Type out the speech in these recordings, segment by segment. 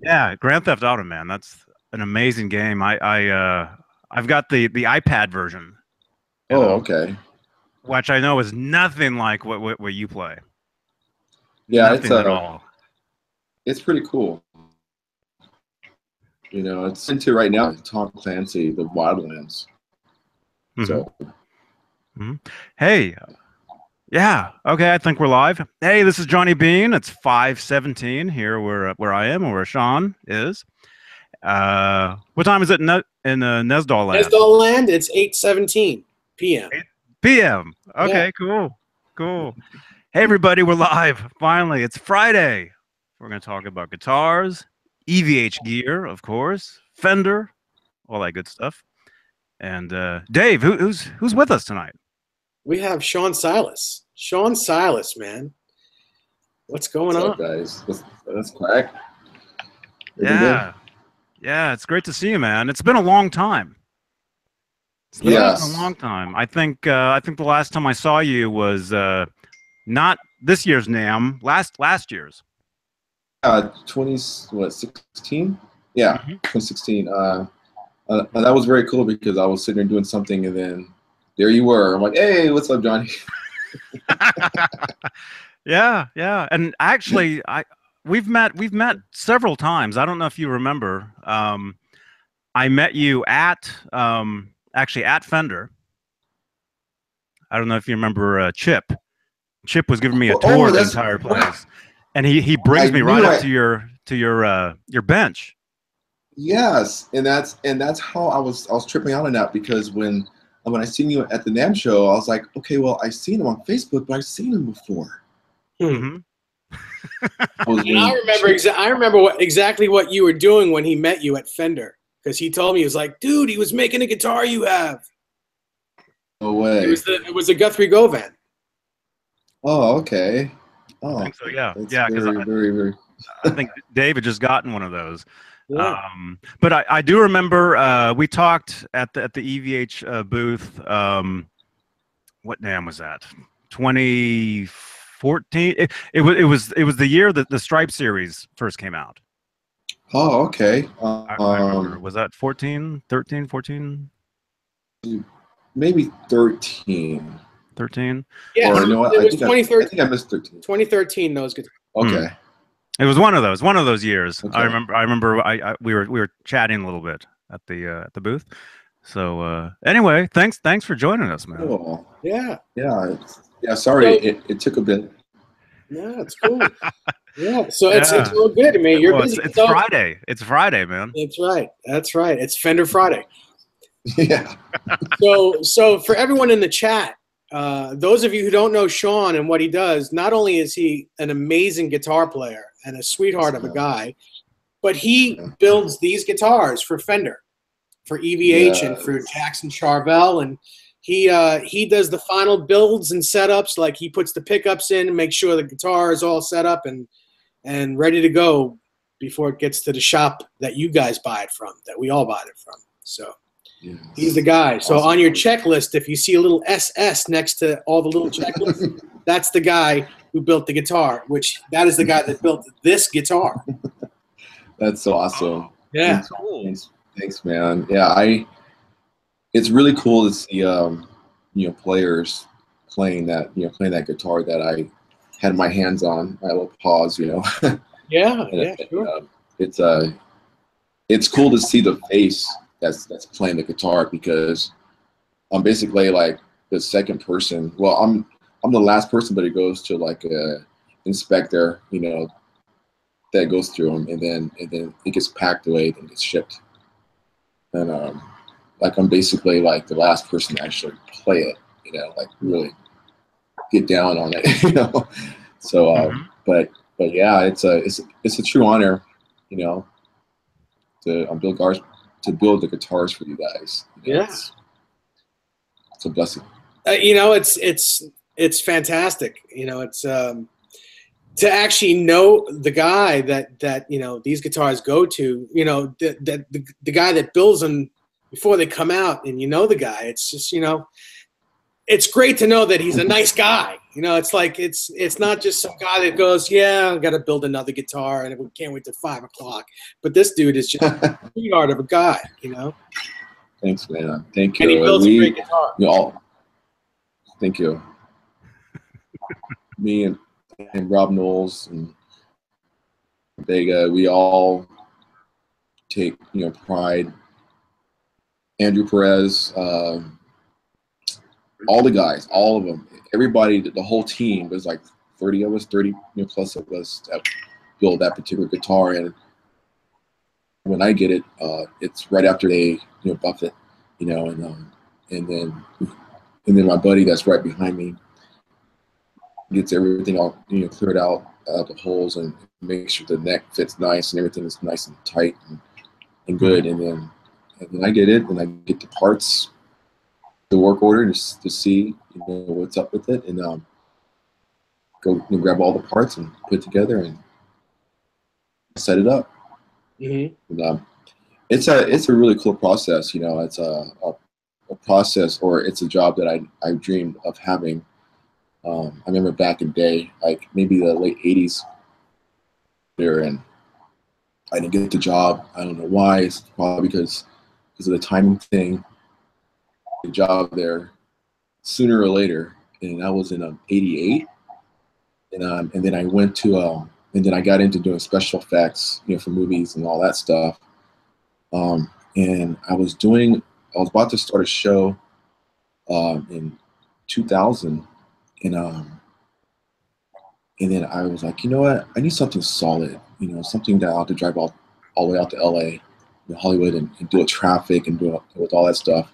Yeah, Grand Theft Auto, man. That's an amazing game. I, I, uh, I've got the the iPad version. Oh, okay. Which I know is nothing like what what, what you play. Yeah, nothing it's uh, at all. it's pretty cool. You know, it's into right now Tom Clancy, the Wildlands. Mhm. So Hey, yeah, okay. I think we're live. Hey, this is Johnny Beane. It's five seventeen here where where I am, or where Sean is. Uh, what time is it in, in uh, Nesdal land? Nesdal Land, it's 8:17 p.m. PM. Okay, cool, cool. Hey, everybody, we're live. Finally, it's Friday. We're going to talk about guitars, EVH gear, of course, Fender, all that good stuff. And uh, Dave, who, who's who's with us tonight? We have Sean Silas. Sean Silas, man. What's going what's on? up, guys? That's, that's crack. Yeah, yeah, it's great to see you, man. It's been a long time. It's been Yes. a long time. I think uh, I think the last time I saw you was uh, not this year's NAMM, last last year's. Uh, 20, what, 16? Yeah, Mhm. 2016. Uh, uh, that was very cool because I was sitting there doing something and then there you were. I'm like, hey, what's up, Johnny? yeah, yeah. And actually, I we've met we've met several times. I don't know if you remember. Um, I met you at um, actually at Fender. I don't know if you remember uh, Chip. Chip was giving me a Oh, tour of the entire place, and he he brings I me right knew up to your to your uh, your bench. Yes, and that's and that's how I was I was tripping out on that because when when I seen you at the NAMM show, I was like, okay, well, I seen him on Facebook, but I've seen him before. Mhm. I was I remember exa- I remember what, exactly what you were doing when he met you at Fender because he told me he was like, dude, he was making a guitar you have. No It was the it was a Guthrie Govan. Oh, okay. Oh, I think so. Yeah, that's yeah. Because very, I, very, very. I think Dave had just gotten one of those. Yeah. Um, but I, I do remember uh, we talked at the at the EVH uh, booth. Um, what NAMM was that? 2014. It, it was it was it was the year that the Stripe series first came out. Oh, okay. Uh, I, I remember. um, Was that 14, 13, 14, maybe thirteen. 13? yeah, or it was I think I, I 2013, think I missed thirteen. 2013 those guitars. Okay. It was one of those. One of those years. Okay. I remember. I remember. I, I we were we were chatting a little bit at the uh, at the booth. So uh, anyway, thanks thanks for joining us, man. Cool. Yeah, Yeah. Yeah. Sorry, So- it, it took a bit. yeah, it's cool. yeah, so it's Yeah. it's real good. I mean, you're Well, busy. it's, it's So- Friday. It's Friday, man. That's right. That's right. It's Fender Friday. yeah. so so for everyone in the chat uh, those of you who don't know sean and what he does not only is he an amazing guitar player and a sweetheart of a guy but he builds these guitars for fender for evh and for jackson charvel and he uh, he does the final builds and setups like he puts the pickups in and makes sure the guitar is all set up and and ready to go before it gets to the shop that you guys buy it from that we all buy it from so. He's the guy. So Awesome. on your checklist, if you see a little SS next to all the little checklists, that's the guy who built the guitar. Which that is the guy that built this guitar. That's so awesome. Yeah, Cool. Thanks, thanks, man. Yeah, I. It's really cool to see, um, you know, players playing that, you know, playing that guitar that I had my hands on. I will pause, you know. yeah, And, yeah, sure. uh, it's uh, it's cool to see the face that's that's playing the guitar because I'm basically like the second person. Well, I'm I'm the last person, but it goes to like a inspector, you know, that goes through them, and then and then it gets packed away and gets shipped. And um, like I'm basically like the last person to actually play it, you know, like really get down on it, you know. So, uh, Mhm. but but yeah, it's a it's it's a true honor, you know, to um, build guitars to build the guitars for you guys. You know, Yeah. it's, it's a blessing. Uh, you know, it's it's it's fantastic. You know, it's um, to actually know the guy that that you know these guitars go to. You know, that that the, the guy that builds them before they come out, and you know the guy. It's just you know, it's great to know that he's a nice guy. You know, it's like it's it's not just some guy that goes, yeah, I got to build another guitar and we can't wait till five o'clock. But this dude is just a sweetheart of a guy. You know, Thanks, man. Thank you. and he builds We- a great guitar. you all, thank you. Me and, and Rob Knowles and Vega, we all take you know pride. Andrew Perez, um, all the guys, all of them, everybody, the whole team. There's like 30 of us, 30 you know, plus of us that build that particular guitar. And when I get it, uh, it's right after they you know buff it, you know, and um, and then and then my buddy that's right behind me gets everything all you know cleared out uh, the holes and makes sure the neck fits nice and everything is nice and tight and, and good and then and then I get it and I get the parts the work order just to see you know what's up with it and um go and grab all the parts and put it together and set it up hmm and, um, it's a it's a really cool process. You know, it's a, a, a process or it's a job that I I dreamed of having. Um, I remember back in day, like maybe the late '80s, there, and I didn't get the job. I don't know why. It's probably because because of the timing thing. The job there sooner or later, and that was in um, '88, and um, and then I went to um, and then I got into doing special effects, you know, for movies and all that stuff. Um, and I was doing, I was about to start a show um, in 2000, and um, and then I was like, you know what, I need something solid, you know, something that I'll have to drive all, all the way out to LA, you know, Hollywood, and, and deal with traffic and do with all that stuff.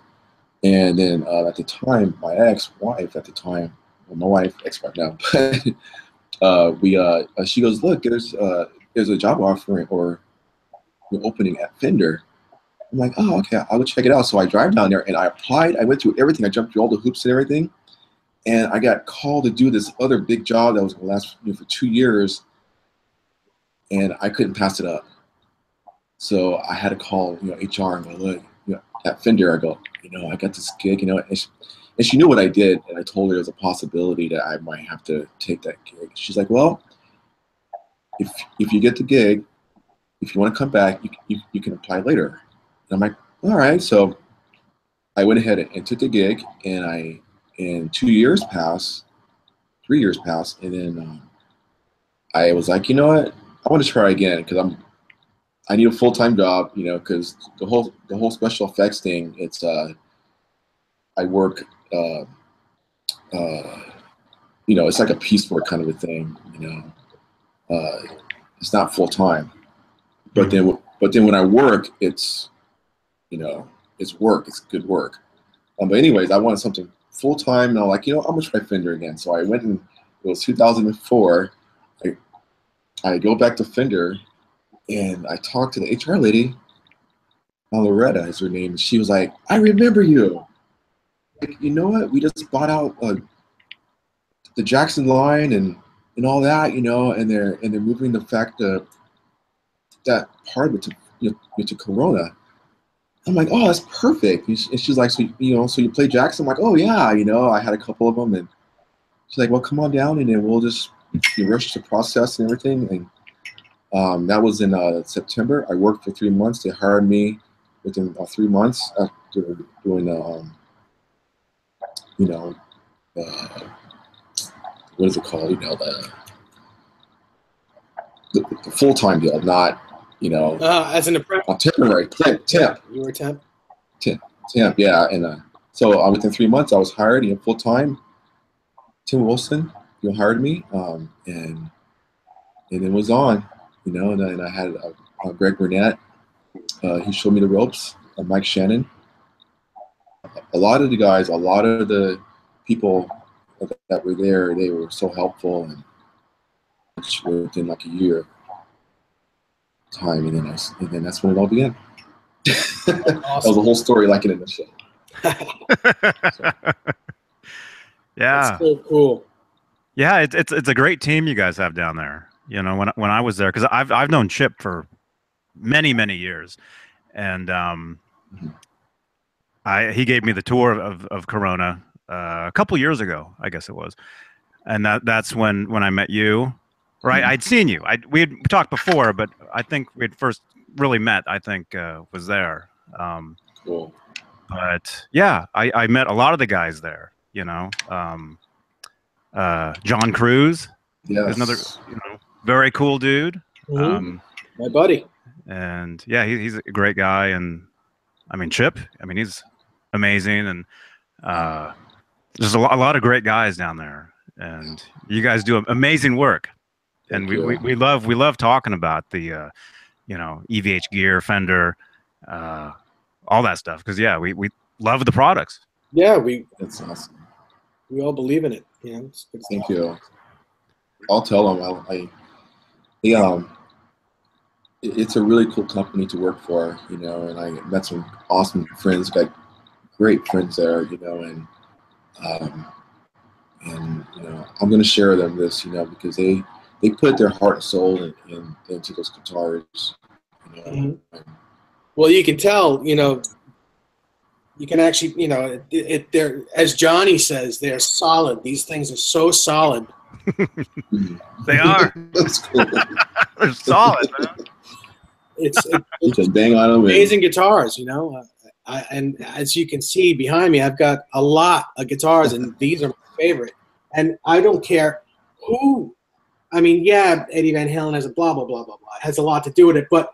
And then uh, at the time, my ex-wife at the time, well, my wife, ex-wife now, but uh, we uh, uh, she goes, look, there's uh, there's a job offering or opening at Fender. I'm like, oh, okay, I'll go check it out. So I drive down there and I applied. I went through everything. I jumped through all the hoops and everything, and I got called to do this other big job that was going to last for two years, and I couldn't pass it up. So I had to call you know HR and go, look, you know, at Fender, I go, you know, I got this gig, you know, and she, and she knew what I did, and I told her there was a possibility that I might have to take that gig. She's like, well, if if you get the gig, if you want to come back, you, you, you can apply later. And I'm like, all right. So I went ahead and took the gig, and I and two years passed, three years passed, and then um, I was like, you know what, I want to try again because I'm I need a full time job, you know, because the whole the whole special effects thing, it's uh, I work, uh, uh, you know, it's like a piecework kind of a thing, you know, uh, it's not full time, but then but then when I work, it's you know, it's work, it's good work. Um, but anyways, I wanted something full time, and I'm like, you know, I'm gonna try Fender again. So I went and it was 2004. I I go back to Fender, and I talked to the HR lady. uh, Loretta is her name. She was like, I remember you. Like, you know what? We just bought out uh, the Jackson line and and all that, you know, and they're and they're moving the fact that that part of it to you know, to Corona. I'm like, oh, that's perfect. And she's like, so you know, so you play Jackson? I'm like, oh yeah, you know, I had a couple of them, and she's like, well, come on down, and then we'll just you rush the process and everything. And um, that was in uh, September. I worked for three months. They hired me within uh, three months after doing, um, you know, uh, what is it called? You know, the, the, the full time deal, not you know, Uh, as an apprentice, a temporary temp, temp, you were a temp. temp. Yeah, and uh, so uh, within three months, I was hired, you know, full time. Tim Wilson, you know, hired me, um, and and it was on, you know, and then I had uh, uh, Greg Burnett. Uh, he showed me the ropes. Uh, Mike Shannon. A lot of the guys, a lot of the people that, that were there, they were so helpful, and within like a year time, and then I, s- and then that's when it all began. that was Awesome. the whole story, like in a nutshell. yeah. That's so cool. Yeah, it's it's it's a great team you guys have down there. You know, when when I was there, because I've I've known Chip for many many years, and um, Mhm. I he gave me the tour of of Corona uh, a couple years ago, I guess it was, and that that's when when I met you. Right, Mhm. I'd seen you. I we had talked before, but I think we had first really met. I think uh, was there. Um, Cool. but yeah, I, I met a lot of the guys there. You know, um, uh, John Cruz Yeah. is another you know very cool dude. Mhm. Um, My buddy. and yeah, he, he's a great guy. And I mean, Chip, I mean, he's amazing. And uh, there's a lot, a lot of great guys down there. And you guys do amazing work. And we, we, we love we love talking about the uh, you know EVH gear, Fender, uh, all that stuff. Because yeah, we, we love the products. Yeah, we That's awesome. we all believe in it. You know, it's good Thank stuff. you. I'll tell them. I, I yeah, um, it- it's a really cool company to work for, you know, and I met some awesome friends, got great friends there, you know, and um, and you know, I'm gonna share them this, you know, because they they put their heart and soul in, in, into those guitars, you know. Mhm. Well, you can tell, you know, you can actually, you know, it, it they're as Johnny says, they're solid. These things are so solid. Mhm. They are. That's cool. They're solid, man. It's, it's you bang on them. And, amazing guitars, you know. Uh, I, and as you can see behind me, I've got a lot of guitars, and these are my favorite. And I don't care who. I mean, yeah, Eddie Van Halen has a blah blah blah blah blah. Has a lot to do with it, but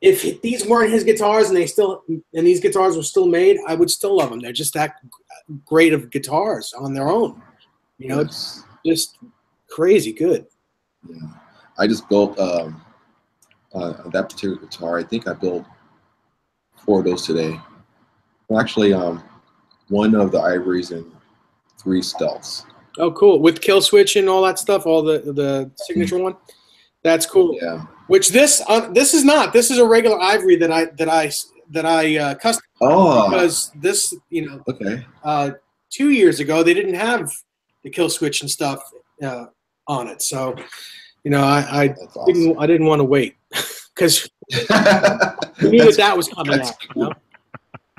if these weren't his guitars and they still and these guitars were still made, I would still love them. They're just that great of guitars on their own. You know, it's just crazy good. Yeah. I just built um, uh, that particular guitar. I think I built four of those today. Well, actually, um, one of the ivories and three stealths. Oh, cool! With kill switch and all that stuff, all the the signature one. That's cool. Yeah. Which this uh, this is not. This is a regular ivory that I that I that I uh, custom Oh. because this you know Okay. uh, two years ago they didn't have the kill switch and stuff uh, on it. So you know I, I awesome. didn't I didn't want to wait because we knew that that was coming out. You know?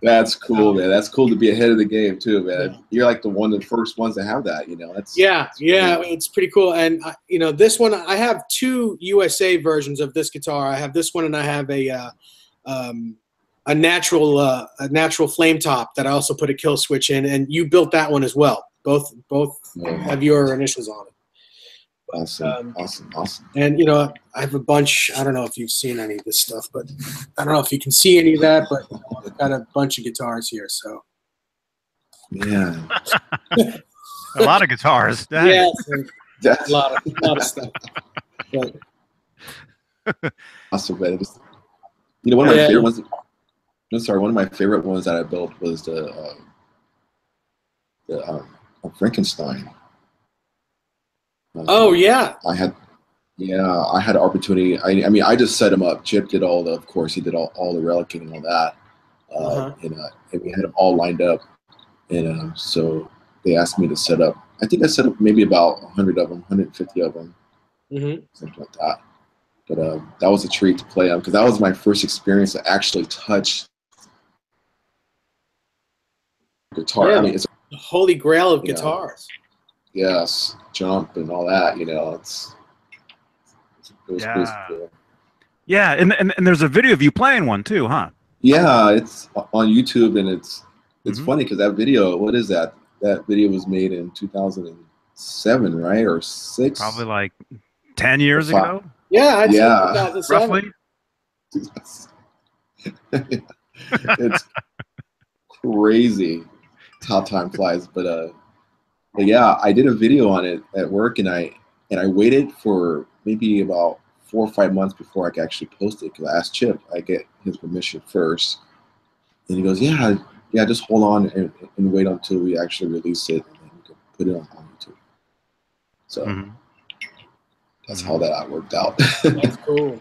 That's cool, man. That's cool to be ahead of the game too, man. You're like the one of the first ones to have that. You know, that's Yeah, that's yeah, great. it's pretty cool. And uh, you know, this one I have two USA versions of this guitar. I have this one, and I have a uh, um, a natural uh, a natural flame top that I also put a kill switch in. And you built that one as well. Both both Yeah. have your initials on it. Awesome, Um, awesome, awesome. And you know, I have a bunch. I don't know if you've seen any of this stuff, but I don't know if you can see any of that. But I've got a bunch of guitars here. So Yeah, A lot of guitars. Dang. yeah, so a lot of a lot of stuff. But awesome, man. Just- you know, one of my Yeah. favorite ones. No, sorry, one of my favorite ones that I built was the uh, the um, Frankenstein. Um, oh yeah, I had, yeah, I had an opportunity. I, I mean, I just set him up. Chip did all the, of course, he did all, all the relicking and all that. Uh, Uh-huh. and, uh, and we had them all lined up. And uh, so they asked me to set up. I think I set up maybe about 100 of them, 150 of them, hmm something like that. But uh, that was a treat to play on because that was my first experience to actually touch guitar. Yeah. I mean, it's the holy grail of guitars. Yes, jump and all that. You know, it's it was, it was Yeah. cool. Yeah, and, and and there's a video of you playing one too, huh? Yeah, it's on YouTube, and it's it's Mhm. funny because that video. What is that? That video was made in 2007, right, or six? Probably like ten years Five. ago, Yeah, I'd Yeah. say roughly. it's crazy how time flies. But uh, but yeah, I did a video on it at work, and I and I waited for maybe about four or five months before I could actually post it because I asked Chip. I get his permission first, and he goes, "Yeah, yeah, just hold on and, and wait until we actually release it, and then we can put it on, on YouTube." So Mhm, that's how that worked out. That's cool.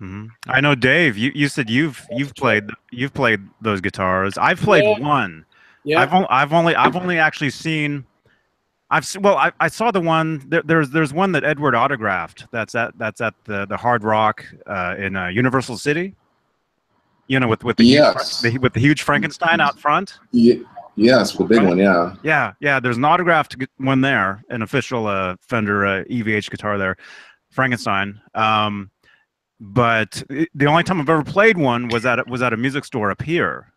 mhm. I know, Dave. You, you said you've you've played you've played those guitars. I've played Yeah. one. Yeah. I've only I've only I've only actually seen. I've well, I, I saw the one. There, there's there's one that Edward autographed. That's at that's at the the Hard Rock uh, in uh, Universal City. You know, with with the Yes. huge, the, with the huge Frankenstein out front. yeah, Yes, the big one. Yeah. Yeah, yeah. There's an autographed one there, an official uh, Fender uh, EVH guitar there, Frankenstein. Um, but it- the only time I've ever played one was at a- was at a music store up here.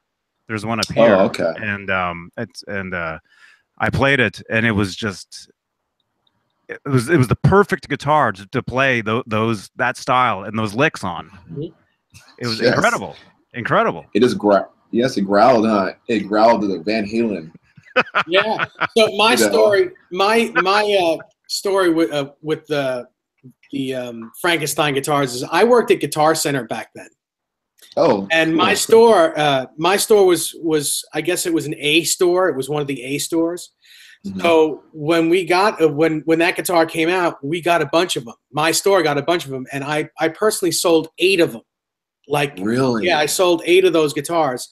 There's one up here, Oh, okay. and um, it's and uh, I played it, and it was just it was it was the perfect guitar to, to play tho- those that style and those licks on. Mhm. It was Yes. incredible, incredible. It is just growl. Yes, it growled. Huh? It growled to the Van Halen. yeah. So my You know? story, my my uh, story with uh, with the the um, Frankenstein guitars is I worked at Guitar Center back then, Oh. and my store uh, my store was was I guess it was an A store. It was one of the A stores. Mhm. So when we got uh, when when that guitar came out, we got a bunch of them. My store got a bunch of them, and I I personally sold eight of them. Like Really? yeah, I sold eight of those guitars,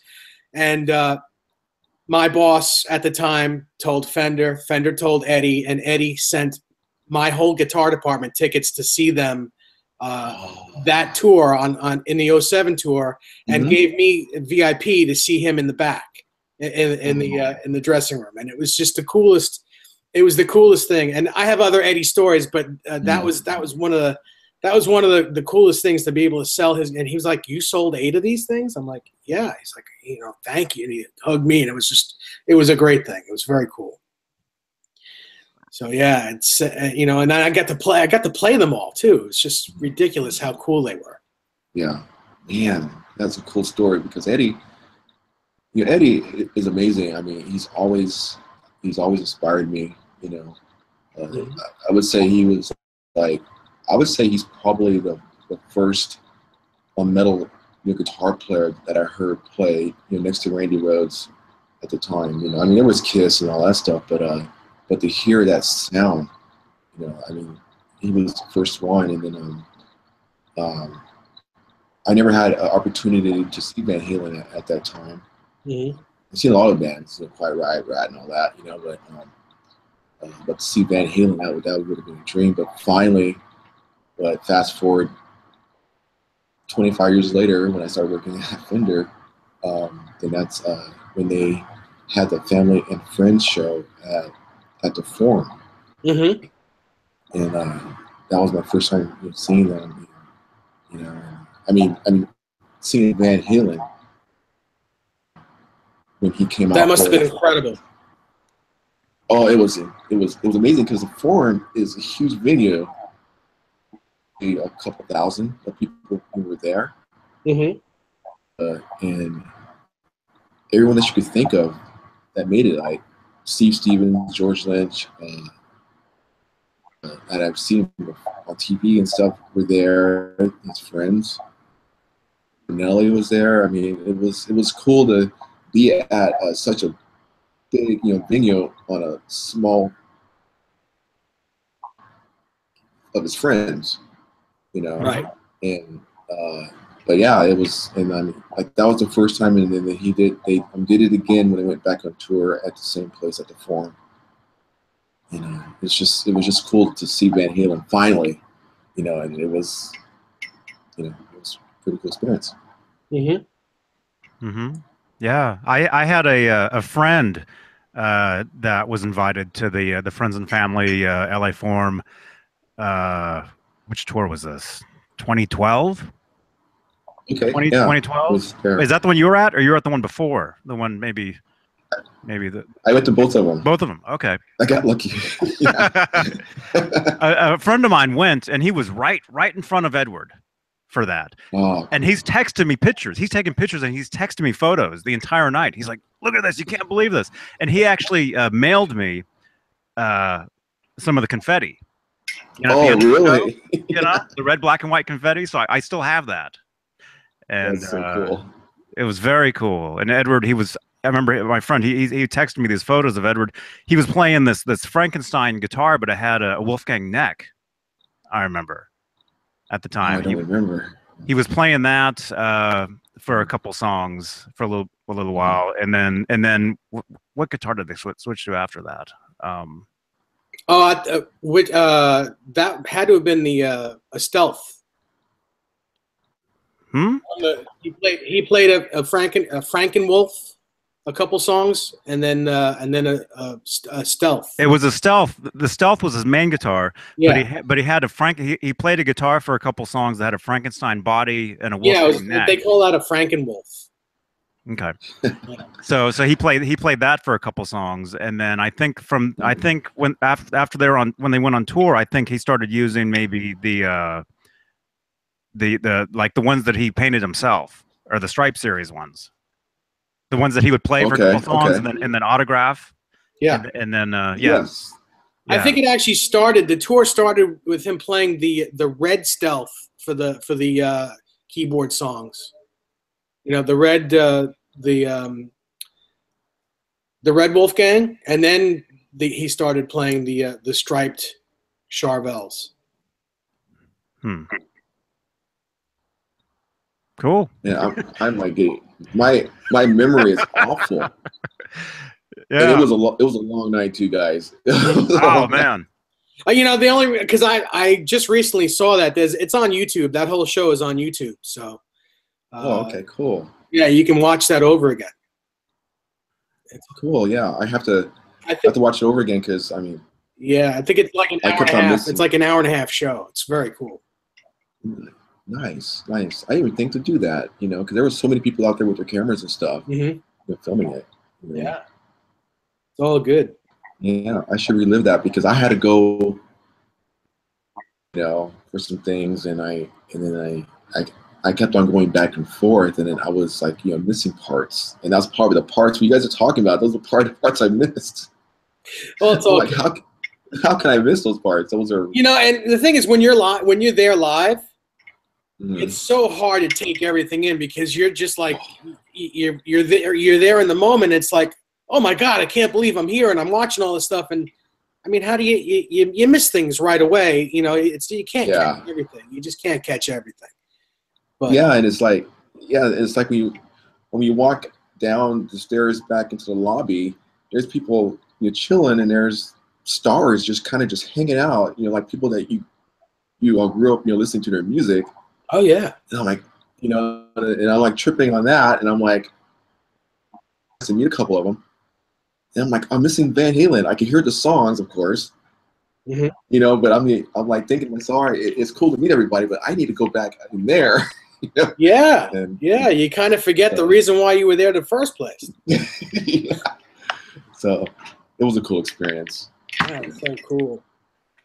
and uh, my boss at the time told Fender. Fender told Eddie, and Eddie sent my whole guitar department tickets to see them uh, Oh. that tour on, on in the 07 tour, and Mhm. gave me VIP to see him in the back in, in, in the Oh. uh, in the dressing room, and it was just the coolest. It was the coolest thing, and I have other Eddie stories, but uh, that Mm. was that was one of the that was one of the, the coolest things to be able to sell his. And he was like, "You sold eight of these things?" I'm like, "Yeah." He's like, "You know, thank you." And he hugged me, and it was just, it was a great thing. It was very cool. So yeah, it's uh, you know, and I got to play. I got to play them all too. It's just ridiculous how cool they were. Yeah, man, that's a cool story because Eddie, you know, Eddie is amazing. I mean, he's always he's always inspired me. You know, uh, Mhm. I- would say he was like I would say he's probably the, the first uh, metal you know, guitar player that I heard play. You know, next to Randy Rhoads at the time. You know, I mean, there was Kiss and all that stuff, but uh, but to hear that sound, you know, I mean, he was the first one, and then um, um, I never had an opportunity to see Van Halen at, at that time. Mm-hmm. I've seen a lot of bands, you know, Quiet Riot, Ratt, and all that, you know, but um, uh, but to see Van Halen, that would that would have been a dream. But finally, but fast forward 25 years later, when I started working at Fender, um, then that's uh, when they had the family and friends show at at the Forum, Mm-hmm. and uh, that was my first time seeing them. You know, I mean, I mean, seeing Van Halen when he came out. That must have been incredible. Oh, it was it was it was amazing because the forum is a huge venue. A a couple thousand of people who were there, Mm-hmm. uh, and everyone that you could think of that made it, like Steve Stevens, George Lynch, and uh, that I've seen him on TV and stuff, were there. His friends, Nelly was there. I mean, it was it was cool to be at uh, such a big, you know, venue on a small of his friends, you know. Right. And uh, but yeah, it was, and I mean, like that was the first time, and then he did they um, did it again when they went back on tour at the same place at the Forum. You know, it's just it was just cool to see Van Halen finally, you know, and it was, you know, it was a pretty cool experience. Mm-hmm. hmm Yeah, I I had a uh, a friend uh, that was invited to the uh, the Friends and Family uh, LA Forum. Uh, which tour was this? 2012? Okay, 20, yeah, 2012? was there. Is that the one you were at, or you were at the one before? The one maybe, maybe the I went to both of them. both of them. Okay. I got lucky. a, a friend of mine went, and he was right right in front of Edward for that. oh, And he's texting me pictures. He's taking pictures and he's texting me photos the entire night. He's like, "Look at this! You can't believe this!" And he actually uh, mailed me uh, some of the confetti. You know, oh end show, really? you know, the red, black, and white confetti. So I, I still have that. And That's so uh, cool. it was very cool. And Edward, he was. I remember my friend. He he he texted me these photos of Edward. He was playing this this Frankenstein guitar, but it had a, a Wolfgang neck. I remember at the Oh, I time. don't He- remember. he was playing that uh, for a couple songs for a little a little while, and then and then wh- what guitar did they switch, switch to after that? Um, Oh, I- uh, which uh, that had to have been the uh, a stealth. Hmm. He played. He played a, a Franken a Frankenwolf. a couple songs, and then uh, and then a, a, a stealth. It was a stealth. The stealth was his main guitar, yeah, but he but he had a Frank. He, he played a guitar for a couple songs that had a Frankenstein body and a wolf yeah. Was, they call that a Frankenwolf. Okay. so so he played he played that for a couple songs, and then I think from I think when after after they were on when they went on tour, I think he started using maybe the uh the the like the ones that he painted himself or the Stripe series ones, the ones that he would play for a couple songs okay. and then and then autograph. Yeah. And, and then uh yeah. Yes. I think it actually started. The tour started with him playing the the red stealth for the for the uh, keyboard songs. You know, the red uh, the um, the Red Wolfgang, and then the, he started playing the uh, the striped Charvels. Hmm. Cool. Yeah, I'm, I'm like getting my my memory is awful. And Yeah. it was a lo- it was a long night too, guys. oh man. Uh, you know, the only because I I just recently saw that there's it's on YouTube. That whole show is on YouTube. So. Uh, Oh, okay, cool, Yeah, you can watch that over again. It's cool. Yeah, I have to I I have to watch it over again because I mean, Yeah, I think it's like an I hour and a half. It's like an hour and a half show. It's very cool. Nice, nice. I didn't even think to do that, you know, because there were so many people out there with their cameras and stuff, hmm know, filming it. you know. Yeah. It's all good. Yeah, I should relive that because I had to go, you know, for some things, and I and then I I I kept on going back and forth, and then I was like, you know, missing parts, and that's probably the parts you guys are talking about. Those are part of the parts I missed. Well, it's all like, how how can I miss those parts? Those are you know, and the thing is, when you're live, when you're there live, mm, it's so hard to take everything in because you're just like you're you're there you're there in the moment. It's like, oh my god, I can't believe I'm here and I'm watching all this stuff. And I mean, how do you you, you, you miss things right away? You know, it's you can't Yeah. catch everything. You just can't catch everything. But yeah, and it's like yeah, it's like when you when you walk down the stairs back into the lobby, there's people you know, chilling, and there's stars just kind of just hanging out. You know, like people that you you all grew up, you know, listening to their music. Oh yeah, And I'm like, you know, and I'm like tripping on that, and I'm like, to meet a couple of them, and I'm like, I'm missing Van Halen. I can hear the songs, of course, Mhm. you know, but I'm I'm like thinking to myself, all right, it, it's cool to meet everybody, but I need to go back in there, you know, yeah, and yeah. You kind of forget the reason why you were there in the first place. yeah. So it was a cool experience. Yeah, so cool.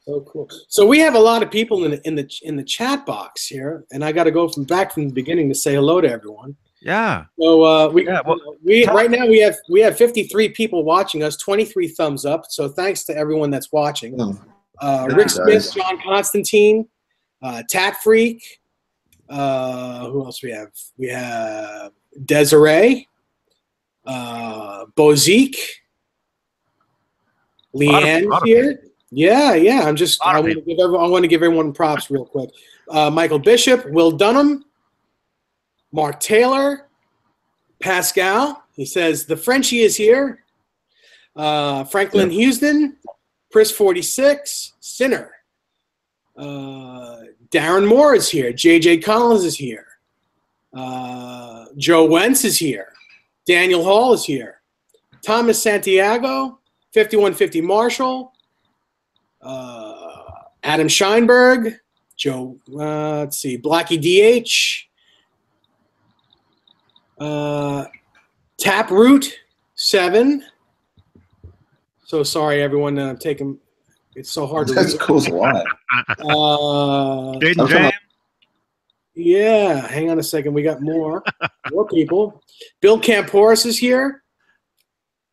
So cool. So we have a lot of people in the in the in the chat box here, and I got to go from back from the beginning to say hello to everyone. Yeah. So uh, we Yeah, well, we tell- right now we have we have 53 people watching us, 23 thumbs up. So thanks to everyone that's watching. Oh, Uh, Yeah, Rick guys. Smith, John Constantine, uh, Tat Freak. Uh, who else we have? We have Desiree, uh, Bozique, Lot of- Leanne lot here. Yeah, yeah. I'm just. I want to give everyone. I want to give everyone props real quick. Uh, Michael Bishop, Will Dunham, Mark Taylor, Pascal. He says the Frenchie is here. Uh, Franklin Houston, Chris 46, Sinner. Uh, Darren Moore is here. JJ Collins is here. Uh, Joe Wentz is here. Daniel Hall is here. Thomas Santiago, 5150 Marshall. Uh, Adam Scheinberg. Joe, uh, let's see, Blackie DH. Uh, Taproot, seven. So sorry, everyone. that I'm taking. It's so hard to that's read. cool as a lot. Jaden I'm Uh, talking James. yeah, hang on a second. We got more, more people. Bill Camporis is here.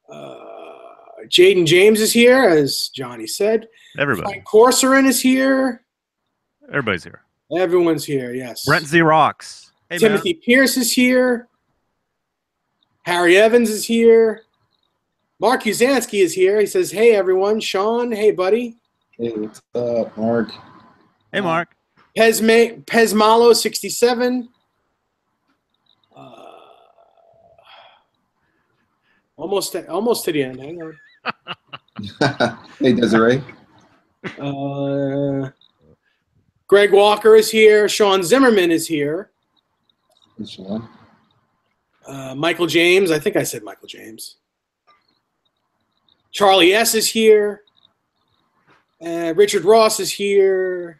Uh, Jaden James is here, as Johnny said. Everybody. Frank Corsorin is here. Everybody's here. Everyone's here. Yes. Brent Z rocks. Hey, man. Timothy Pierce is here. Harry Evans is here. Mark Uzansky is here. He says, "Hey everyone, Sean. Hey buddy. Hey, what's up, Mark? Hey, Mark. Pez Ma- Pez Malo, 67. Uh, almost, to, almost to the end. Hang on. hey, Desiree. Uh, Greg Walker is here. Sean Zimmerman is here. Hey, Sean. Uh, Michael James. I think I said Michael James. Charlie S is here. Uh, Richard Ross is here.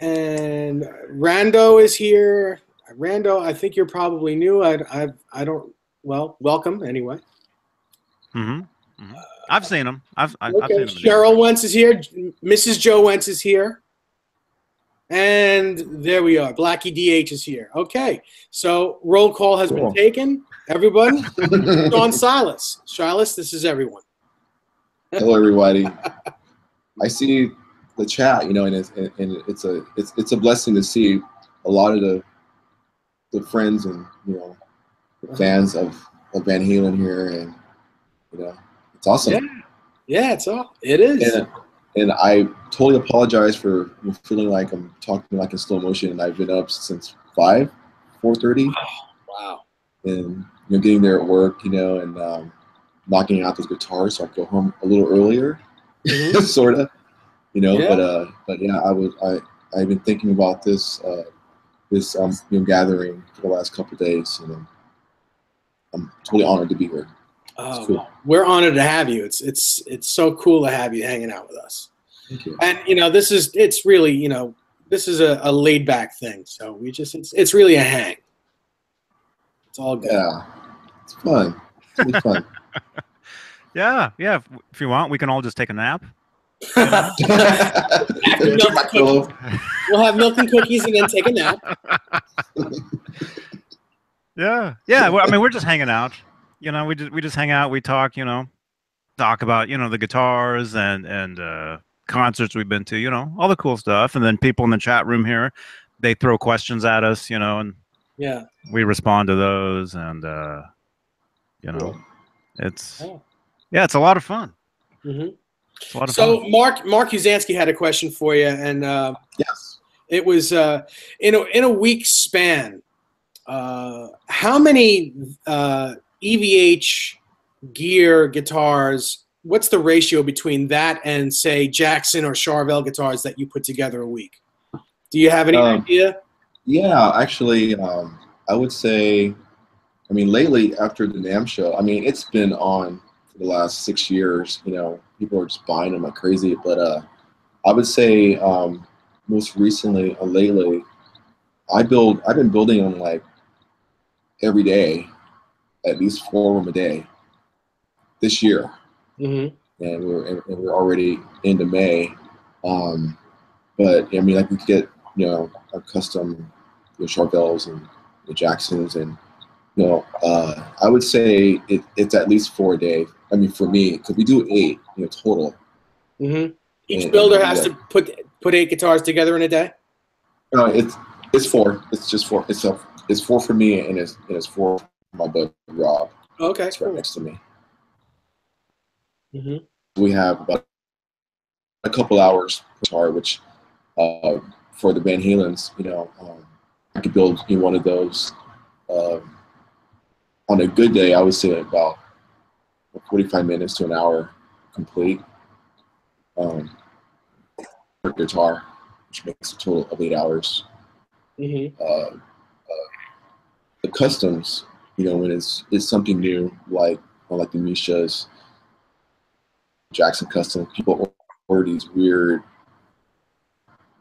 And Rando is here. Rando, I think you're probably new. I, I, I don't. Well, welcome anyway. Hmm I've seen them. I've, I've, I've Okay, seen him. Cheryl Wentz is here. Mrs. Joe Wentz is here. And there we are. Blackie DH is here. Okay, so roll call has Cool. been taken. Everybody, Sean Silas. Silas, this is everyone. Hello, everybody. I see the chat, you know, and it's, and it's a it's it's a blessing to see a lot of the the friends and you know the fans of, of Van Halen here, and you know, it's awesome. Yeah, yeah, it's all. It is. And and I totally apologize for feeling like I'm talking like in slow motion, and I've been up since five, four thirty, Wow. and you know, getting there at work, you know, and um, knocking out those guitars so I go home a little earlier. Mhm. sort of, you know. Yeah. But uh, but yeah, I was I I've been thinking about this uh, this um you know, gathering for the last couple of days, and I'm, I'm totally honored to be here. Oh, cool. We're honored to have you. It's it's it's so cool to have you hanging out with us. Thank you. And you know, this is it's really you know this is a, a laid back thing. So we just it's it's really a hang. It's all good. Yeah, it's fun. It's fun. Yeah, yeah. If, if you want, we can all just take a nap. After milk My and pillow. cookies, we'll have milk and cookies and then take a nap. Yeah, yeah. Well, I mean, we're just hanging out. You know, we just we just hang out. We talk. You know, talk about you know the guitars and and uh, concerts we've been to. You know, all the cool stuff. And then people in the chat room here, they throw questions at us. You know, and Yeah. we respond to those. And uh, you know, Cool. it's Oh. yeah, it's a lot of fun. hmm a lot of So fun. Mark Mark Uzansky had a question for you, and uh, Yes. it was uh, in a in a week span. Uh, how many uh, EVH gear guitars? What's the ratio between that and say Jackson or Charvel guitars that you put together a week? Do you have any Um, idea? Yeah, actually, um, I would say, I mean, lately after the NAMM show, I mean, it's been on for the last six years. You know, people are just buying them like crazy. But uh, I would say um, most recently, uh, lately, I build. I've been building them like every day, at least four of them a day. This year, hmm and we're and we're already into May. Um, but I mean, like we could get you know our custom you know, Charvels and the Jacksons, and you know, uh, I would say it, it's at least four a day. I mean, for me, because we do eight, you know, total. hmm Each And- builder and, has yeah. to put put eight guitars together in a day. No, it's it's four. It's just four. It's a it's four for me, and it's and it's four for my buddy Rob. Okay, It's right cool. next to me. hmm we have about a couple hours per guitar, which uh, for the Van Halens, you know, um, I could build you know, one of those. Um, on a good day, I would say about 45 minutes to an hour complete um, per guitar, which makes a total of eight hours. hmm Uh, uh, the customs, you know, when it's, it's something new, like like the Mishas, Jackson Custom, people order these weird,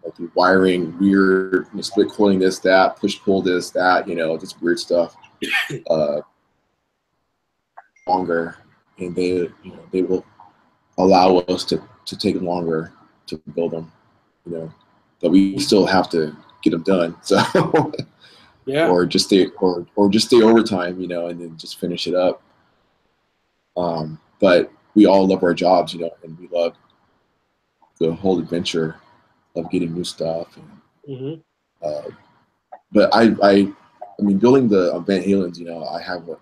like the wiring, weird, you know, split coiling this, that, push pull this, that, you know, just weird stuff. Uh, longer, and they, you know, they will allow us to to take longer to build them, you know, but we still have to get them done. So. Yeah. or just stay or or just stay overtime, you know, and then just finish it up. Um, but we all love our jobs, you know, and we love the whole adventure of getting new stuff. And, hmm uh, but I, I, I mean, building the Van Halens, you know, I have a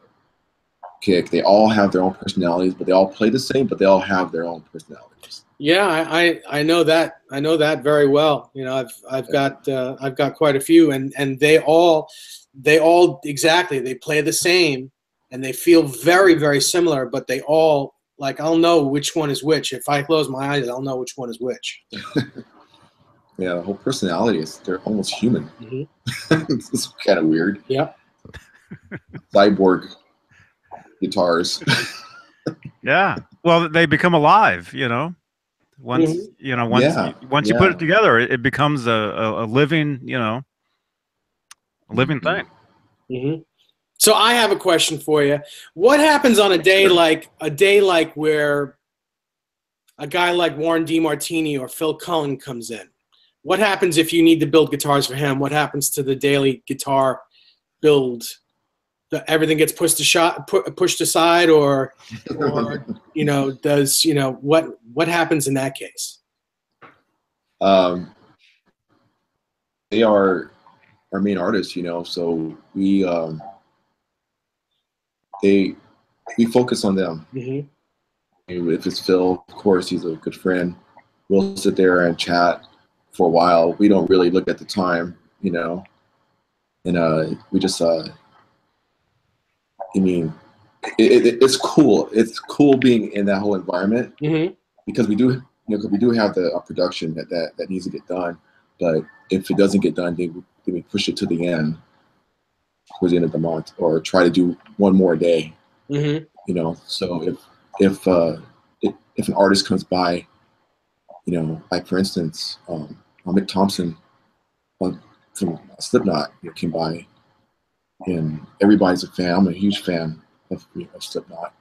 kick. They all have their own personalities, but they all play the same, but they all have their own personalities. Yeah, I, I I know that I know that very well. You know, I've I've got uh, I've got quite a few, and and they all they all exactly they play the same, and they feel very very similar, but they all like I'll know which one is which if I close my eyes. I'll know which one is which. yeah, the whole personality is they're almost human. Mhm. it's kind of weird. Yep. Cyborg guitars. Yeah. Well, they become alive. You know. Once Mhm. you know, once Yeah, once you put it together, it, it becomes a, a, a living, you know, a living Mhm. thing. hmm So I have a question for you. What happens on a day like a day like where a guy like Warren DeMartini or Phil Collen comes in? What happens if you need to build guitars for him? What happens to the daily guitar build? Everything gets pushed to shot, pu- pushed aside, or, or you know, does you know what what happens in that case? um, they are our main artists, you know. So we um, they we focus on them. hmm If it's Phil, of course, he's a good friend. We'll sit there and chat for a while. We don't really look at the time, you know, and uh, we just, uh, I mean, it, it, it's cool. It's cool being in that whole environment hmm because we do, you know, we do have the uh, production that, that that needs to get done. But if it doesn't get done, then we, then we push it to the end, towards the end of the month, or try to do one more day hmm you know so if if uh if, if an artist comes by you know like for instance um mick thompson uh, from slipknot you know, came by and everybody's a fan. I'm a huge fan of, you know, slipknot.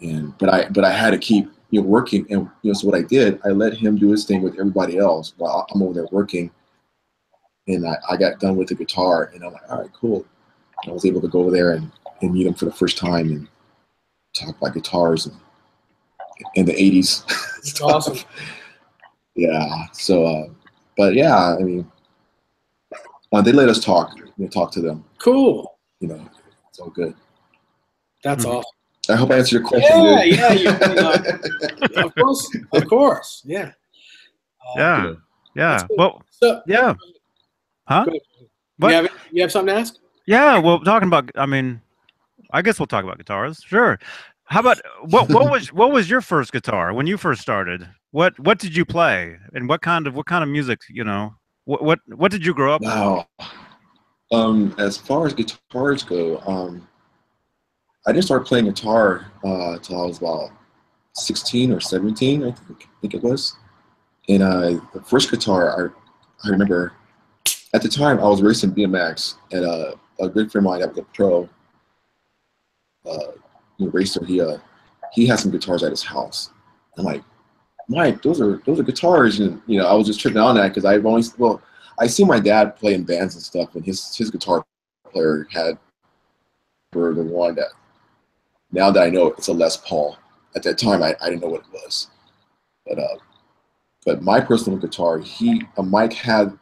And but i but i had to keep you know working. And you know so what i did i let him do his thing with everybody else while i'm over there working. And i, I got done with the guitar and i'm like all right cool. I was able to go over there and, and meet him for the first time and talk about guitars and in the 80s It's awesome. yeah so uh but yeah i mean uh, they let us talk you know, talk to them Cool. you know it's all good That's Mhm. awesome. i hope i answered your question Yeah, dude. yeah, you- you know, of course, of course, yeah. Uh, Yeah. Good. Yeah. Cool. Well, So, yeah. Huh? Go ahead. What? You have, you have something to ask? Yeah. Well, talking about, I mean, I guess we'll talk about guitars. Sure. How about what? What was what was your first guitar when you first started? What What did you play, and what kind of what kind of music? You know, what what what did you grow up? with? Um as far as guitars go um i didn't start playing guitar uh till i was about 16 or 17 i think, I think it was. And uh the first guitar i i remember at the time i was racing bmx and uh, a good friend of mine that was a pro uh racer he uh he had some guitars at his house. I'm like mike those are those are guitars and you know i was just tripping on that because i've only well I see my dad play in bands and stuff, and his his guitar player had for the one that now that I know it's a Les Paul. At that time, I, I didn't know what it was, but uh, but my personal guitar, he uh, Mike had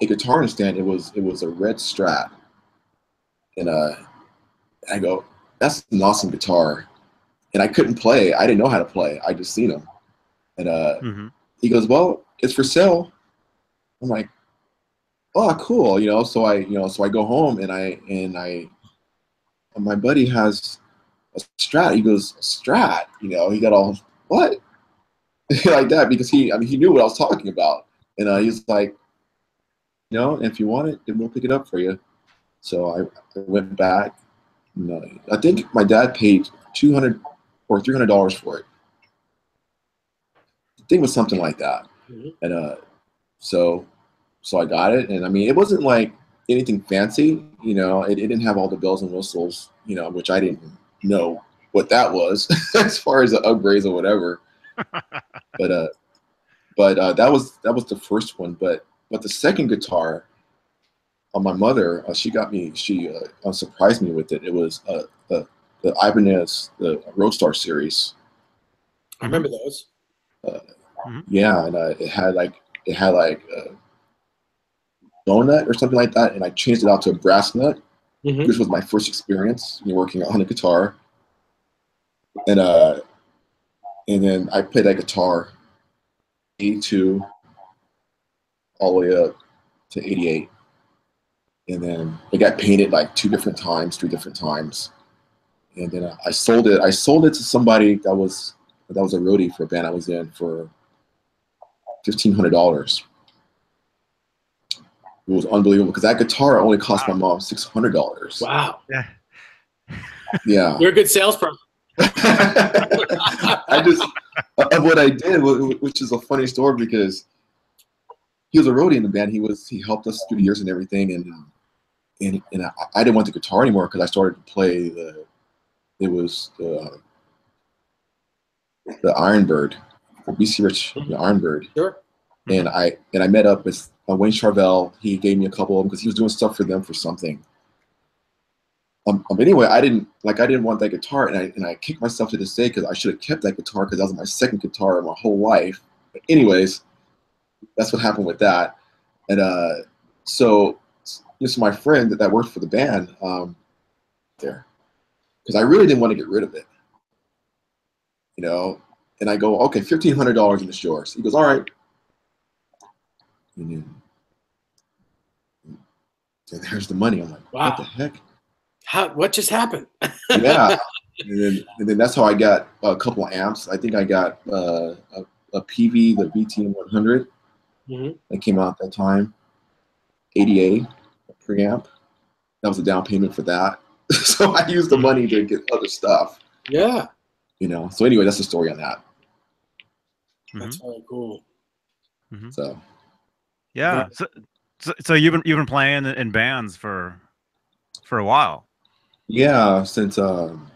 a guitar stand. It was it was a red Strat, and uh, I go, that's an awesome guitar, and I couldn't play. I didn't know how to play. I just seen him, and uh, hmm he goes, "Well, it's for sale." I'm like, "Oh, cool," you know. So I, you know, so I go home and I and I, and my buddy has a Strat. He goes, "Strat," you know. He got all what like that because he, I mean, he knew what I was talking about, and uh, he's like, "You know, if you want it, then we'll pick it up for you." So I, I went back. Uh, I think my dad paid two hundred or three hundred dollars for it. I think it was something like that Mhm. and uh so so i got it. And i mean it wasn't like anything fancy you know it, it didn't have all the bells and whistles you know which i didn't know what that was as far as the upgrades or whatever. But uh but uh that was that was the first one. But but the second guitar on my mother uh, she got me she uh, uh, surprised me with it. It was uh the the ibanez the roadstar series. I remember those. Yeah, and uh, it had like it had like a donut or something like that, and I changed it out to a brass nut, Mhm. which was my first experience you know, working on a guitar. And uh, and then I played that guitar, eighty two, all the way up to eighty eight, and then it got painted like two different times, three different times, and then I sold it. I sold it to somebody that was that was a roadie for a band I was in for fifteen hundred dollars. it was unbelievable because that guitar only cost my mom six hundred dollars. Wow. Yeah. Yeah. You're a good salesperson. I just of what I did, which is a funny story because he was a roadie in the band. He was he helped us through the years and everything, and um, and and I, I didn't want the guitar anymore because I started to play the it was the the Iron Bird, BC Rich the Iron Bird, Sure. and I and I met up with uh, Wayne Charvel. He gave me a couple of them because he was doing stuff for them for something. Um, um, anyway, I didn't like I didn't want that guitar, and I and I kicked myself to this day because I should have kept that guitar because that was my second guitar in my whole life. But anyways, that's what happened with that, and uh, so this is my friend that, that worked for the band um, there, because I really didn't want to get rid of it, you know. And I go, okay, fifteen hundred dollars and it's yours. He goes, all right. And then, so there's the money. I'm like, Wow. what the heck? How, what just happened? yeah. And then, and then that's how I got a couple amps. I think I got uh, a, a PV, the VT 100 Mhm. that came out at that time, ADA a preamp. That was a down payment for that. so I used the money to get other stuff, Yeah. you know. So anyway, that's the story on that. That's very cool. So Yeah. So, so, so you've been you've been playing in- bands for for a while. yeah, since um,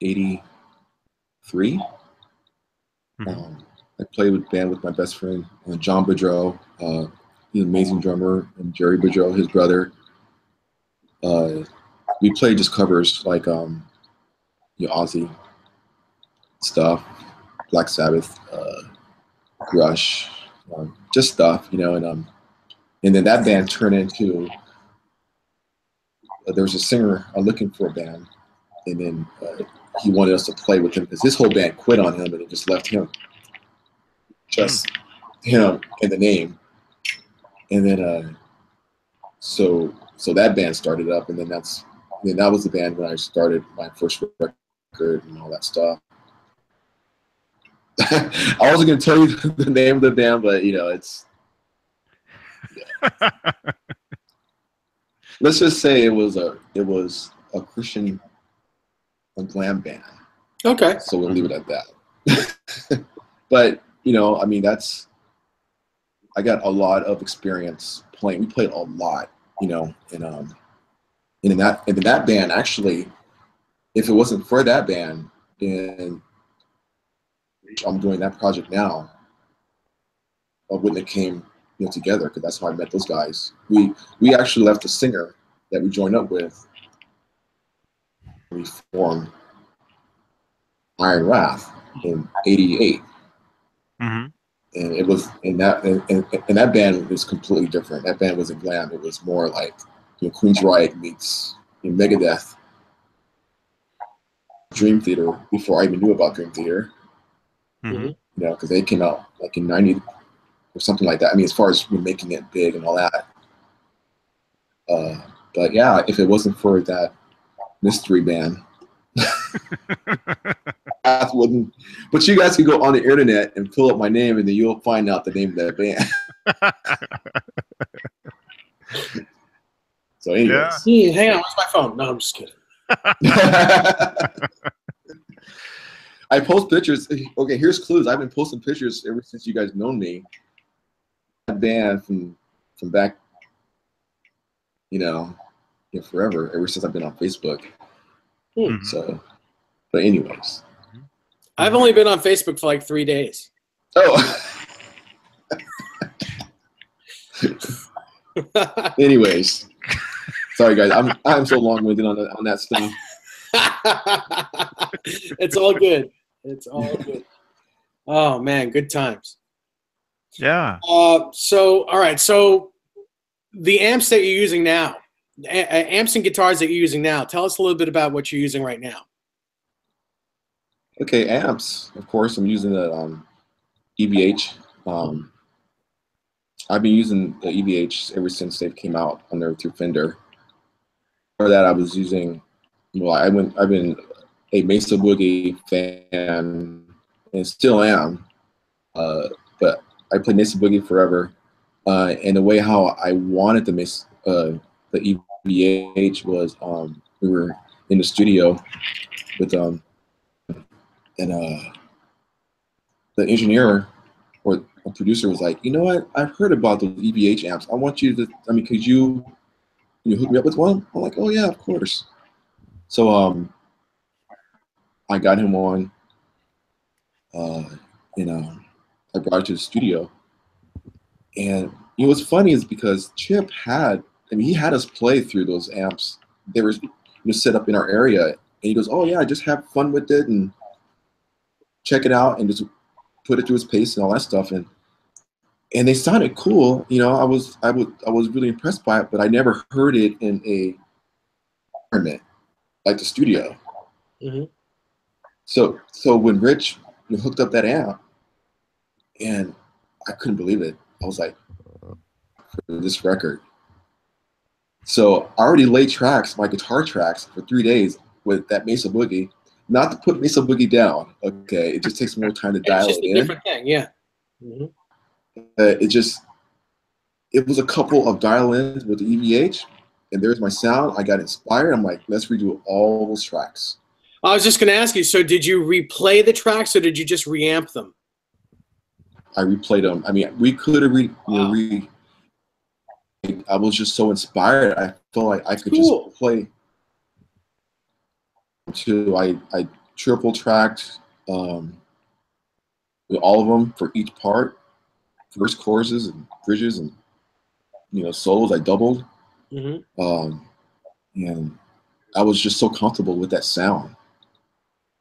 83, Mhm. Um, I played with band with my best friend uh, John Boudreau. Uh, he's an amazing drummer, and Jerry Boudreau, his brother. Uh, we played just covers like um, you know, Ozzy stuff, Black Sabbath, uh, Rush, um, just stuff, you know. And um, and then that band turned into. Uh, there was a singer uh, looking for a band, and then uh, he wanted us to play with him because his whole band quit on him and it just left him just him and the name and then uh so so that band started up and then that's then that was the band when i started my first record and all that stuff i wasn't going to tell you the name of the band but you know it's let's just say it was a it was a christian a glam band Okay. so we'll leave it at that. but you know, I mean, that's I got a lot of experience playing. We played a lot, you know, and um, and in that and in that band actually, if it wasn't for that band, then I'm doing that project now. I when it came you know together because that's how I met those guys. We we actually left a singer that we joined up with. We formed Iron Wrath in '88, hmm and it was and that and, and, and that band was completely different. That band wasn't glam; it was more like you know Queensrÿche meets you know, Megadeth, Dream Theater. Before I even knew about Dream Theater, hmm you know, because they came out like in '90 or something like that. I mean, as far as making it big and all that. Uh, but yeah, if it wasn't for that mystery band, Wrath wouldn't. But you guys can go on the internet and pull up my name, and then you'll find out the name of that band. so, anyways, Yeah. Hmm, hang on. Where's my phone? No, I'm just kidding. I post pictures. Okay, here's clues. I've been posting pictures ever since you guys known me. Band from from back, you know, yeah, forever. Ever since I've been on Facebook. Mhm. So, but anyways. I've only been on Facebook for like three days. Oh. anyways. Sorry guys, I'm I'm so long winded on that on that stuff. it's all good. It's all good. Oh man, good times. Yeah. Uh, so all right, so the amps that you're using now, a- a- amps and guitars that you're using now. Tell us a little bit about what you're using right now. Okay, amps. Of course, I'm using the um, EVH. Um, I've been using the EVH ever since they came out on there through Fender. For that, I was using. Well, I went. I've been a Mesa Boogie fan and still am. Uh, but I played Mesa Boogie forever. uh, and the way how I wanted to miss uh, the EVH was um, we were in the studio with um and uh the engineer or a producer was like, you know what? I've heard about those EVH amps. I want you to. I mean, could you you hook me up with one? I'm like, oh yeah, of course. So um, I got him on. Uh, you know, I brought it to the studio, and you know what's funny is because Chip had. I mean, he had us play through those amps. They were you know, set up in our area, and he goes, "Oh yeah, just have fun with it and check it out, and just put it through its pace and all that stuff." And and they sounded cool. You know, I was I was I was really impressed by it, but I never heard it in a environment like the studio. Mhm. So so when Rich hooked up that amp, and I couldn't believe it. I was like, for this record. So I already laid tracks, my guitar tracks, for three days with that Mesa Boogie. Not to put Mesa Boogie down, okay? It just takes more time to dial It's just it a in. different thing, yeah. Mhm. uh, it just it was a couple of dial-ins with the EVH, and there's my sound. I got inspired. I'm like, let's redo all those tracks. I was just going to ask you. So, did you replay the tracks, or did you just reamp them? I replayed them. I mean, we could have re, Wow. re. I was just so inspired. I felt like I could Cool. just play. To I I triple tracked um, with all of them for each part, first choruses and bridges and you know solos. I doubled. mm -hmm. um, and I was just so comfortable with that sound.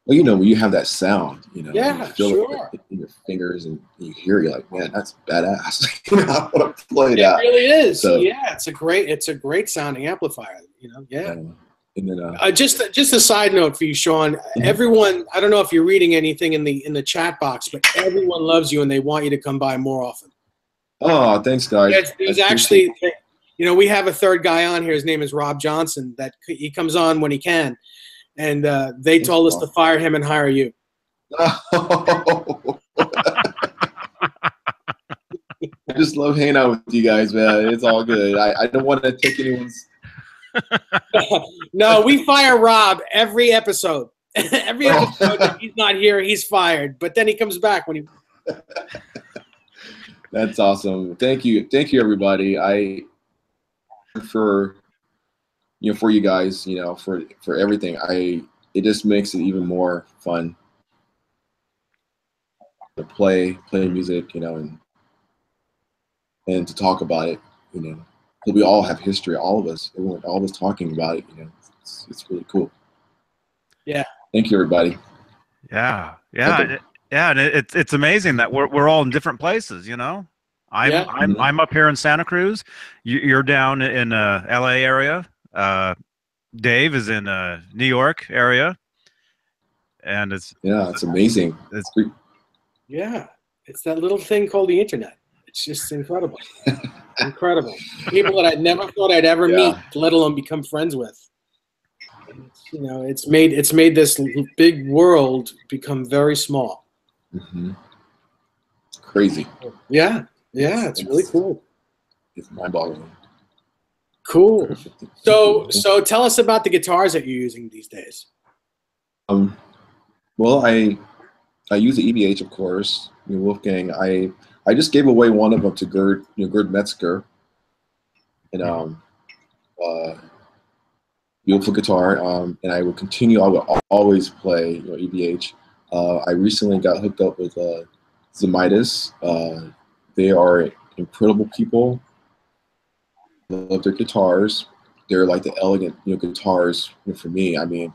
Well, you know, when you have that sound, you know, Yeah, you feel sure. it in your fingers and you hear, it, you're like, man, that's badass. you know, I want to play It that. really is. So- yeah, it's a great, it's a great sounding amplifier. You know, yeah. Um, and then, uh, Uh, just just a side note for you, Sean. Mm-hmm. Everyone, I don't know if you're reading anything in the in the chat box, but everyone loves you and they want you to come by more often. oh, thanks, guys. There's, there's actually, you know, we have a third guy on here. His name is Rob Johnson. That he comes on when he can, and uh, they told us to fire him and hire you. I just love hanging out with you guys, man. It's all good. I, I don't want to take anyone's. no, we fire Rob every episode. every episode that he's not here, he's fired. But then he comes back when he. That's awesome. Thank you, thank you, everybody. I for you know for you guys, you know for for everything. I it just makes it even more fun to play play music, you know, and and to talk about it, you know, because we all have history, all of us, everyone, all of us talking about it, you know, it's, it's really cool. Yeah. Thank you, everybody. Yeah, yeah, Okay. yeah, and it, it's it's amazing that we're we're all in different places. You know, I'm Yeah. I'm Mhm. I'm up here in Santa Cruz. You, you're down in uh, L.A. area. Uh, Dave is in uh, New York area, and it's Yeah, it's amazing. it's Yeah, it's that little thing called the internet. It's just incredible, incredible. People that I never thought I'd ever Yeah. meet, let alone become friends with. It's, you know, it's made it's made this big world become very small. hmm crazy. Yeah, yeah, it's really cool. It's mind-boggling. Cool. So, so tell us about the guitars that you're using these days. um, well, I I use the EVH, of course. You know, Wolfgang. I I just gave away one of them to Gerd, you know, Gerd Metzger, and um, uh, beautiful guitar. Um, and I will continue. I will always play, you know, EVH. Uh, I recently got hooked up with uh, Zemaitis. Uh, they are incredible people. Love their guitars. They're like the elegant, you know, guitars you know, for me. I mean,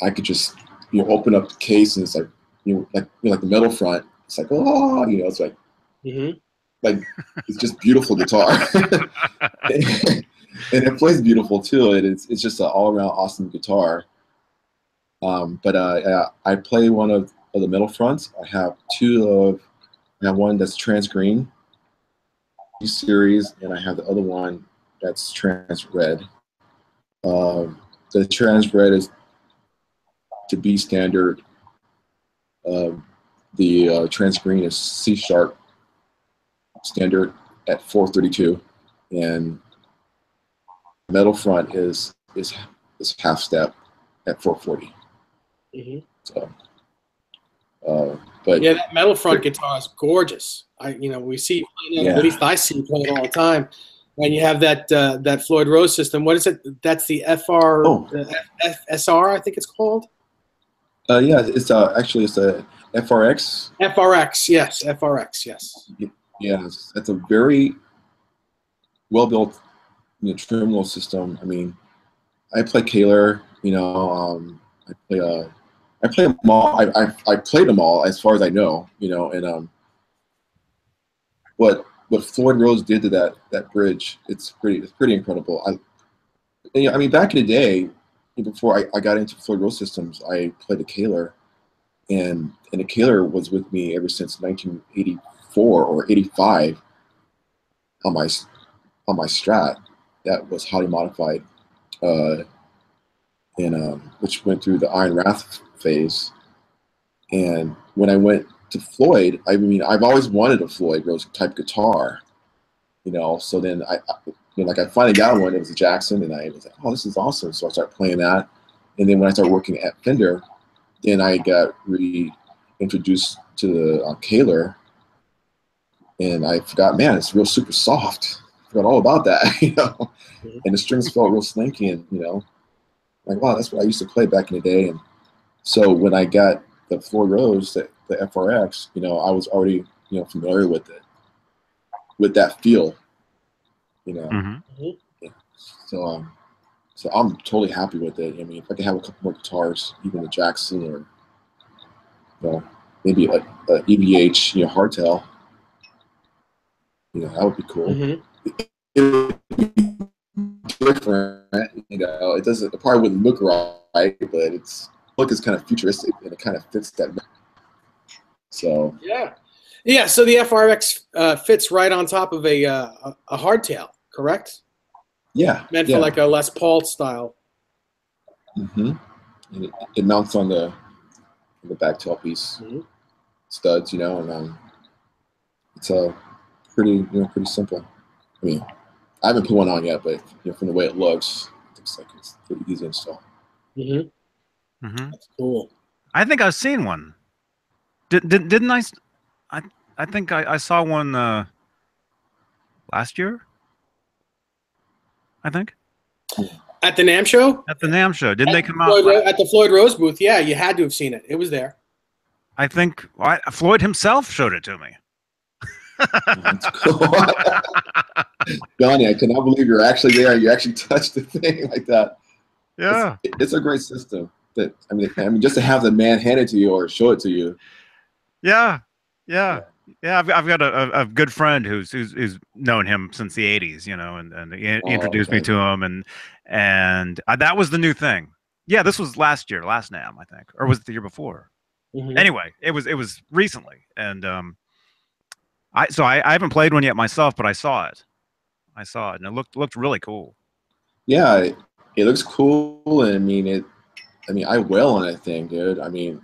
I could just you know open up the case and it's like you know like you know, like the metal front. It's like oh you know it's like Mm-hmm. it's just beautiful guitar, and it plays beautiful too. And it's it's just an all around awesome guitar. Um, but uh, I play one of, of the metal fronts. I have two of I have one that's trans green series, and I have the other one that's trans red. Um, the trans red is to B standard. Um, the uh, trans green is C sharp standard at 432, and metal front is is is half step at 440. hmm So, uh, but Yeah, that metal front guitar is gorgeous. I, you know, we see you playing it, Yeah. at least I see playing it all the time. And you have that uh, that Floyd Rose system. What is it? That's the FR Oh. uh, F- SR, I think it's called. uh, yeah, it's uh, actually it's a FRX. FRX, yes, FRX, yes. Yeah, it's, it's a very well built you know, terminal system. I mean, I play Kahler. You know, um, I play uh, I play them all. I, I I played them all as far as I know. You know, and um, what what Floyd Rose did to that that bridge, it's pretty it's pretty incredible. I, and, yeah, I mean, back in the day, before I, I got into Floyd Rose systems, I played a Kahler, and and the Kahler was with me ever since 1984 or 85 on my on my Strat that was highly modified, uh, and um, which went through the Iron Wrath phase. And when I went to Floyd, I mean, I've always wanted a Floyd Rose type guitar, you know. So then I, you know, like I finally got one. It was a Jackson, and I was like, oh, this is awesome. So I started playing that, and then when I started working at Fender, then I got reintroduced to the uh, Kahler, and I forgot, man, it's real super soft. I forgot all about that, you know. Mhm. And the strings felt real slinky, and you know, like wow, that's what I used to play back in the day. And so when I got the Floyd Rose, the, the FRX, you know, I was already you know familiar with it, with that feel, you know. hmm So um, so I'm totally happy with it. I mean, if I could have a couple more guitars, even a Jackson or you know, maybe a, a EVH, you know, hardtail, you know, that would be cool. Mhm. It would be different, you know. It doesn't, it probably wouldn't look right, but it's look is kind of futuristic and it kind of fits that. So Yeah. Yeah, so the FRX uh, fits right on top of a, uh, a, hardtail, correct? yeah, Meant yeah. for like a Les Paul style. Mm hmm And it, it mounts on the the back tail piece Mhm. studs, you know, and um, it's a pretty you know pretty simple. I mean, I haven't put one on yet, but you know, from the way it looks, it looks like it's pretty easy to install. hmm hmm That's cool. I think I've seen one. Did, did didn't I? think I, think I I saw one uh, last year. I think At the NAMM show? at the NAMM show. Didn't they come the out? Floyd Ro- at the Floyd Rose booth, yeah, you had to have seen it. It was there. I think I, Floyd himself showed it to me. That's cool. Johnny, I cannot believe you're actually there. You actually touched the thing like that. Yeah. It's, it's a great system. That I mean, I mean, just to have the man hand it to you or show it to you. Yeah, yeah, yeah. I've, I've got a, a, a good friend who's, who's who's known him since the '80s, you know, and and he he Oh, introduced me to him, and and uh, that was the new thing. Yeah, this was last year, last NAMM, I think, or was it the year before? Mhm. Anyway, it was it was recently, and um, I so I, I haven't played one yet myself, but I saw it. I saw it, and it looked looked really cool. Yeah, it, it looks cool, and I mean it. I mean, I will on that thing, dude. I mean,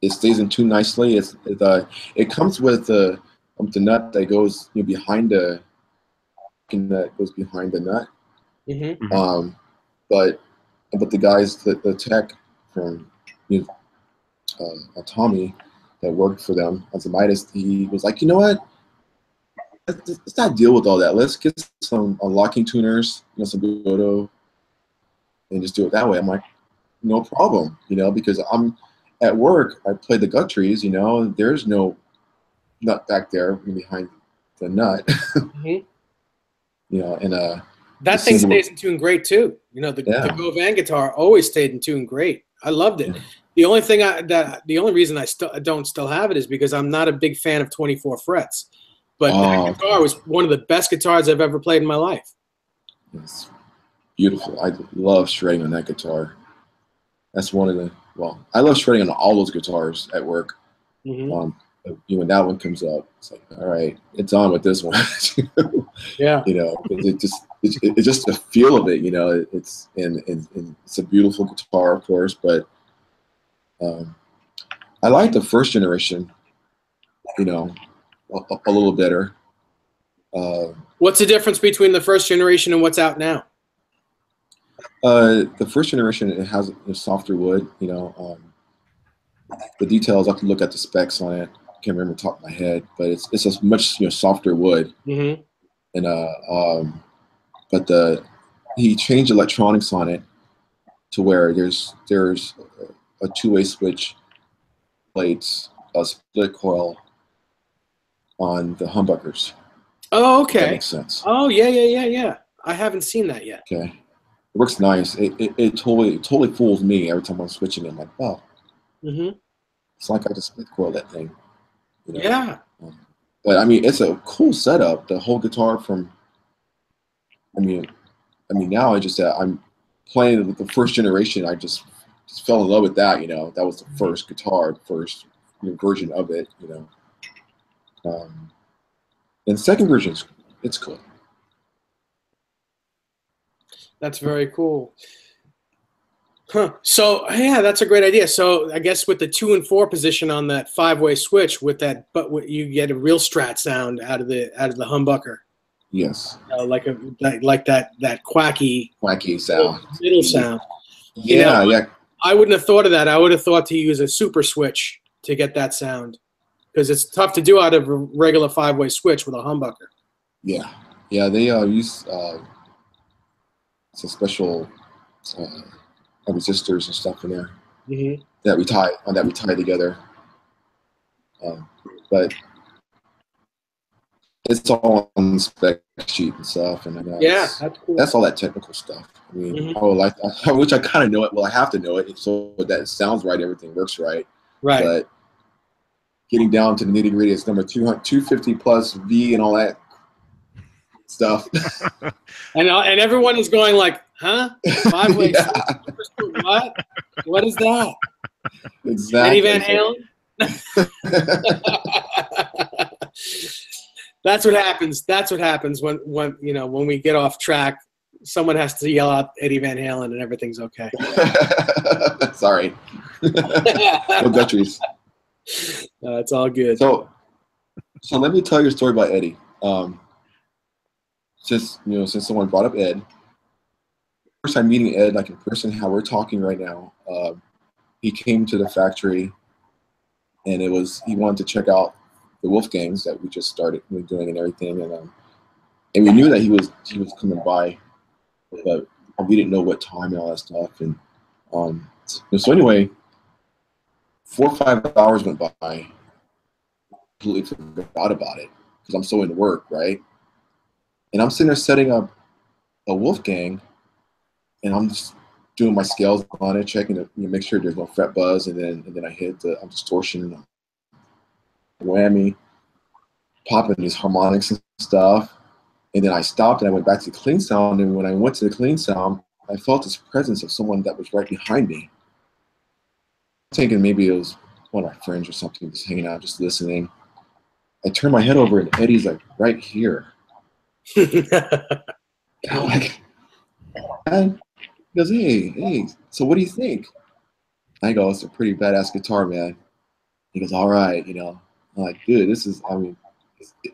it stays in tune nicely. It's it, uh, it comes with the um, the nut that goes you know, behind the that goes behind the nut. Mhm. Mhm. Um, but but the guys, the, the tech from you know, uh, uh, Tommy that worked for them as a Midas, he was like, you know what? Let's, let's not deal with all that. Let's get some uh, locking tuners, you know, some Gotoh, and just do it that way. I'm like, no problem, you know, because I'm at work. I play the Guthries, you know. There's no nut back there behind the nut, Mhm. you know, and uh. That thing stays in tune great too. You know, the, Yeah. the Govan guitar always stayed in tune great. I loved it. Yeah. The only thing I that the only reason I still don't still have it is because I'm not a big fan of 24 frets. But Oh, that guitar was one of the best guitars I've ever played in my life. It's beautiful. I love shredding on that guitar. That's one of the well, I love shredding on all those guitars at work. Mhm. Um, you know, when that one comes up, it's like, all right, it's on with this one. Yeah. you know, it, it just it's, it's just the feel of it. You know, it, it's and, and, and it's a beautiful guitar, of course, but um, I like the first generation. You know, a, a little better. Uh, What's the difference between the first generation and what's out now? Uh, the first generation it has a softer wood. You know, um, the details. I have to look at the specs on it. I can't remember the top of my head, but it's it's a much you know softer wood. Mm-hmm. and uh um but the he changed electronics on it to where there's there's a two-way switch plates a split coil on the humbuckers Oh, if that okay. makes sense Oh, yeah, yeah, yeah, yeah. I haven't seen that yet. okay it works nice it, it, it totally it totally fools me every time i'm switching it i'm like oh Mm-hmm. it's like i just coil that thing you know? Yeah. but I mean, it's a cool setup. The whole guitar from, I mean, I mean now I just uh, I'm playing with the first generation. I just, just fell in love with that. You know, that was the first guitar, first you know, version of it. You know, um, and second version, it's cool. That's very cool. Huh. So yeah, that's a great idea. So I guess with the two and four position on that five-way switch, with that, but you get a real Strat sound out of the out of the humbucker, Yes, uh, like a like, like that that quacky wacky sound. middle sound. Yeah, know, yeah, I wouldn't have thought of that. I would have thought to use a super switch to get that sound because it's tough to do out of a regular five-way switch with a humbucker. yeah, yeah. They uh, use uh, some special uh, resistors and stuff in there. Mm-hmm. that we tie on that we tie together. Um, but it's all on the spec sheet and stuff, and I know Yeah, that's cool. that's all that technical stuff. I mean, Mhm. I would like, which I kind of know it. Well, I have to know it so that it sounds right, everything works right. right. But getting down to the nitty gritty, it's number 200, 250 plus V and all that stuff. And uh, and everyone is going like, huh? Five way Yeah, what? What is that? exactly. Eddie Van Halen? That's what happens. That's what happens when when you know when we get off track. Someone has to yell out Eddie Van Halen, and everything's okay. Sorry. no Guthries. Uh, it's all good. So, so let me tell you a story about Eddie. Um, since you know, since someone brought up Ed, first time meeting Ed, like in person, how we're talking right now, uh, he came to the factory, and it was he wanted to check out the Wolf Wolfgangs that we just started doing and everything, and um, and we knew that he was he was coming by, but we didn't know what time and all that stuff, and um, so anyway, four or five hours went by. Completely forgot about it because I'm so into work, right? And I'm sitting there setting up a Wolfgang, and I'm just doing my scales on it, checking to you know, make sure there's no fret buzz, and then and then I hit the um, distortion, whammy, popping these harmonics and stuff, and then I stopped and I went back to the clean sound, and when I went to the clean sound, I felt this presence of someone that was right behind me. Thinking maybe it was one of my friends or something, just hanging out, just listening. I turn my head over and Eddie's like right here. I'm like, and he goes, hey, hey, so what do you think? I go, it's a pretty badass guitar, man. He goes, all right, you know. I'm like, dude, this is, I mean,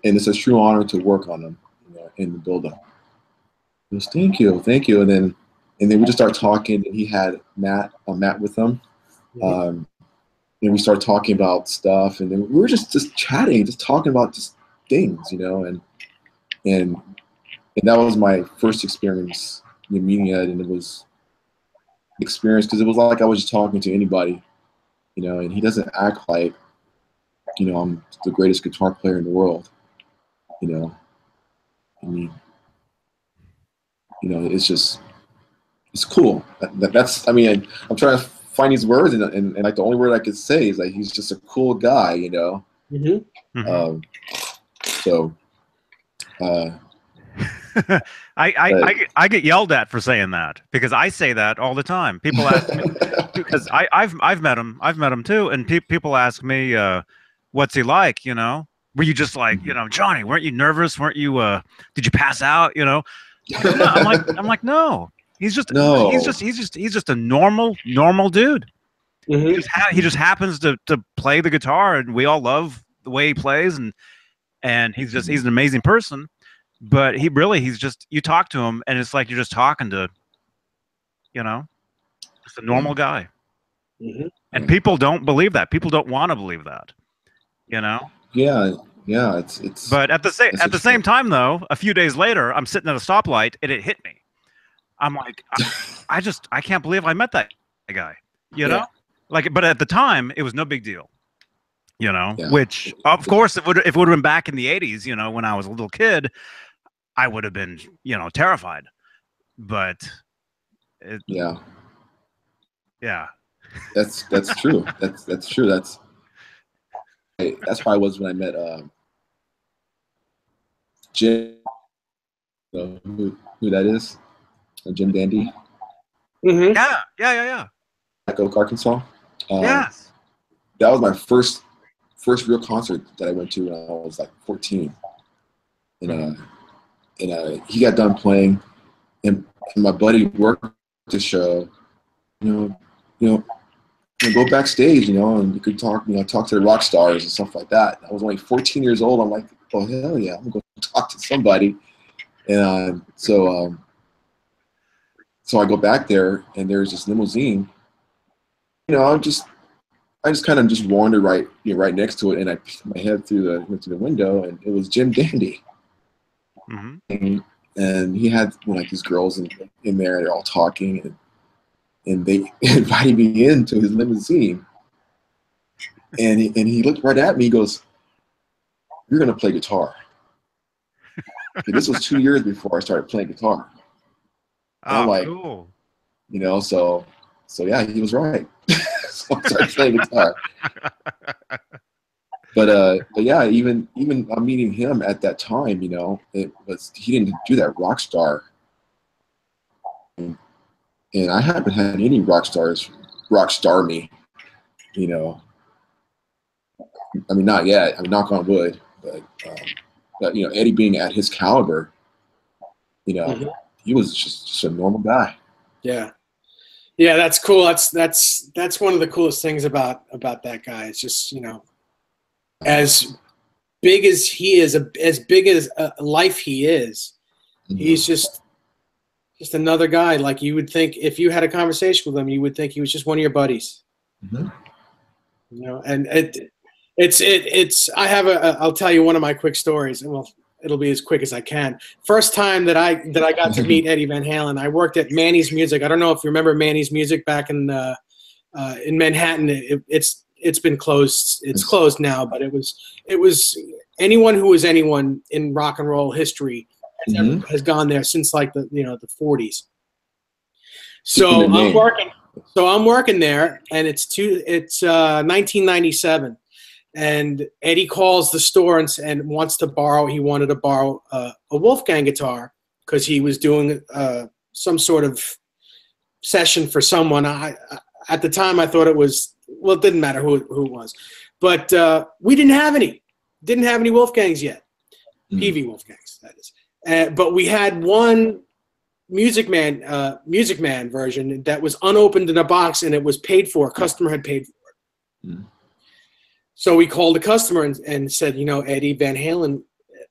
and it's a true honor to work on them, you know, in the build up. He goes, thank you, thank you. And then, and then we just start talking, and he had Matt, uh, Matt with him. Um, and we start talking about stuff, and then we were just just chatting, just talking about just things, you know, and and and that was my first experience you know, meeting Ed, and it was experience because it was like I was just talking to anybody, you know, and he doesn't act like, you know, I'm the greatest guitar player in the world, you know. I mean, you know, it's just it's cool. That, that- that's I mean, I'm trying to find these words, and, and and like the only word I could say is like he's just a cool guy, you know. Mhm. Mhm. Um, so, uh, I, I, I, get- I get yelled at for saying that because I say that all the time. People ask me because I, I've I've met him. I've met him too, and pe- people ask me, uh, "What's he like?" You know, were you just like, you know, Johnny? Weren't you nervous? Weren't you? Uh, did you pass out? You know, No, I'm like, I'm like, no. He's just, No. he's just, he's just, he's just a normal, normal dude. He Mhm. just, ha- he just happens to to play the guitar, and we all love the way he plays, and and he's just he's an amazing person. But he really he's just you talk to him and it's like you're just talking to, you know, just a normal guy. Mhm. And people don't believe that. People don't want to believe that. You know. Yeah, yeah. It's it's. But at the same at the same time, though, a few days later, I'm sitting at a stoplight and it hit me. I'm like, I, I just I can't believe I met that guy. You Yeah. know, like, but at the time, it was no big deal. You know, Yeah. which of course, it would if it would have been back in the '80s, you know, when I was a little kid, I would have been, you know, terrified. But yeah, yeah, that's that's true. That's that's true. That's I- that's how I was when I met um, Jim. You know who who that is? Uh, Jim Dandy, Mhm. yeah, yeah, yeah, yeah. Black Oak, Arkansas. Um, yes. that was my first first real concert that I went to when I was like 14. And uh, and uh, he got done playing, and, my buddy worked the show. You know, you know, you know, go backstage, you know, and you could talk, you know, talk to the rock stars and stuff like that. I was only 14 years old. I'm like, oh hell yeah, I'm gonna go talk to somebody. And uh, so, um, so I go back there, and there's this limousine. You know, I'm just I just kind of just wandered right, you know, right next to it, and I peeked my head through the went through the window, and it was Jim Dandy, hmm and, he had you know, like these girls in in there, they're all talking, and and they invited me into his limousine, and he, and he looked right at me, he goes, "You're gonna play guitar." And this was two years before I started playing guitar, Oh, like- cool. you know, so so yeah, he was right. I started playing guitar. but uh but yeah even even I'm meeting him at that time you know it was he didn't do that rock star and, i haven't had any rock stars rock star me you know i mean not yet i mean knock on wood but um, but you know eddie being at his caliber you know Mhm. he was just, just a normal guy Yeah. Yeah, that's cool. That's that's that's one of the coolest things about about that guy. It's just you know, as big as he is, as big as a life he is, he's just just another guy. Like you would think, if you had a conversation with him, you would think he was just one of your buddies. Mhm. You know, and it it's it it's. I have a I'll tell you one of my quick stories, and well, it'll be as quick as I can. First time that I that I got to meet Eddie Van Halen, I worked at Manny's Music. I don't know if you remember Manny's Music back in uh, uh, in Manhattan. It, it's it's been closed. It's closed now, but it was it was anyone who was anyone in rock and roll history has, ever- Mhm. has gone there since like the you know the 40s. So I'm working. So I'm working there, and it's two. It's uh, 1997, and Eddie calls the store and, and wants to borrow. He wanted to borrow uh, a Wolfgang guitar because he was doing uh, some sort of session for someone. I, I at the time I thought it was well, it didn't matter who who it was, but uh, we didn't have any. Didn't have any Wolfgangs yet. Mhm. PV Wolfgangs, that is. Uh, but we had one Music Man, uh, Music Man version that was unopened in a box and it was paid for. A Customer had paid for it. Mhm. So we called the customer and, and said, you know, Eddie Van Halen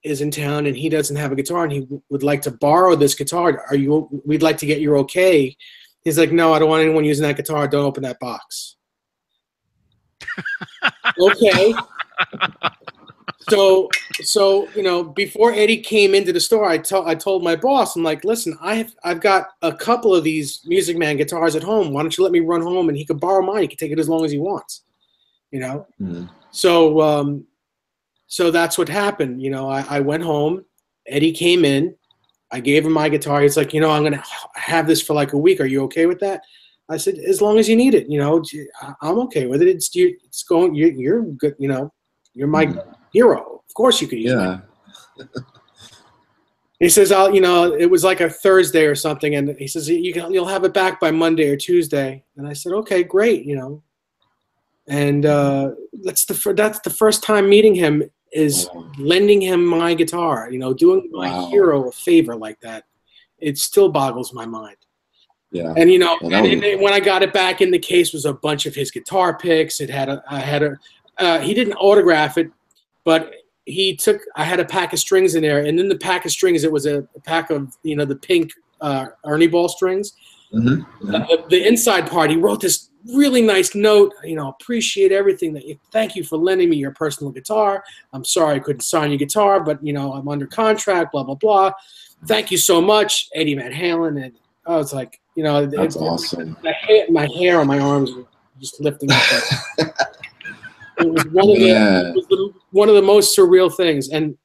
is in town and he doesn't have a guitar and he w- would like to borrow this guitar. Are you? We'd like to get your okay. He's like, no, I don't want anyone using that guitar. Don't open that box. okay. So, so you know, before Eddie came into the store, I told I told my boss, I'm like, listen, I've I've got a couple of these Music Man guitars at home. Why don't you let me run home and he could borrow mine? He could take it as long as he wants. You know. Mhm. So, um, so that's what happened. You know, I, I went home. Eddie came in. I gave him my guitar. He's like, you know, I'm gonna have this for like a week. Are you okay with that? I said, as long as you need it. You know, I'm okay with it. It's you. It's going. You're, you're good. You know, you're my hero. Of course, you could use it. yeah He says, "I'll." You know, it was like a Thursday or something, and he says, "You can. You'll have it back by Monday or Tuesday." And I said, "Okay, great." You know, and uh, that's the fir- that's the first time meeting him is lending him my guitar. You know, doing my Wow. hero a favor like that. It still boggles my mind. yeah And you know, Well, and, and when I got it back in the case was a bunch of his guitar picks. It had a, I had a, uh, he didn't autograph it, but he took. I had a pack of strings in there, and in the pack of strings, it was a, a pack of you know the pink uh, Ernie ball strings. Mm-hmm. The, the inside part, he wrote this really nice note. You know, appreciate everything that you. Thank you for lending me your personal guitar. I'm sorry I couldn't sign your guitar, but you know I'm under contract. Blah blah blah. Thank you so much, Eddie Van Halen. And I was like, you know, That's it- awesome. my hair, my hair on my arms were just lifting up. it was one of the, Yeah. it was the one of the most surreal things, and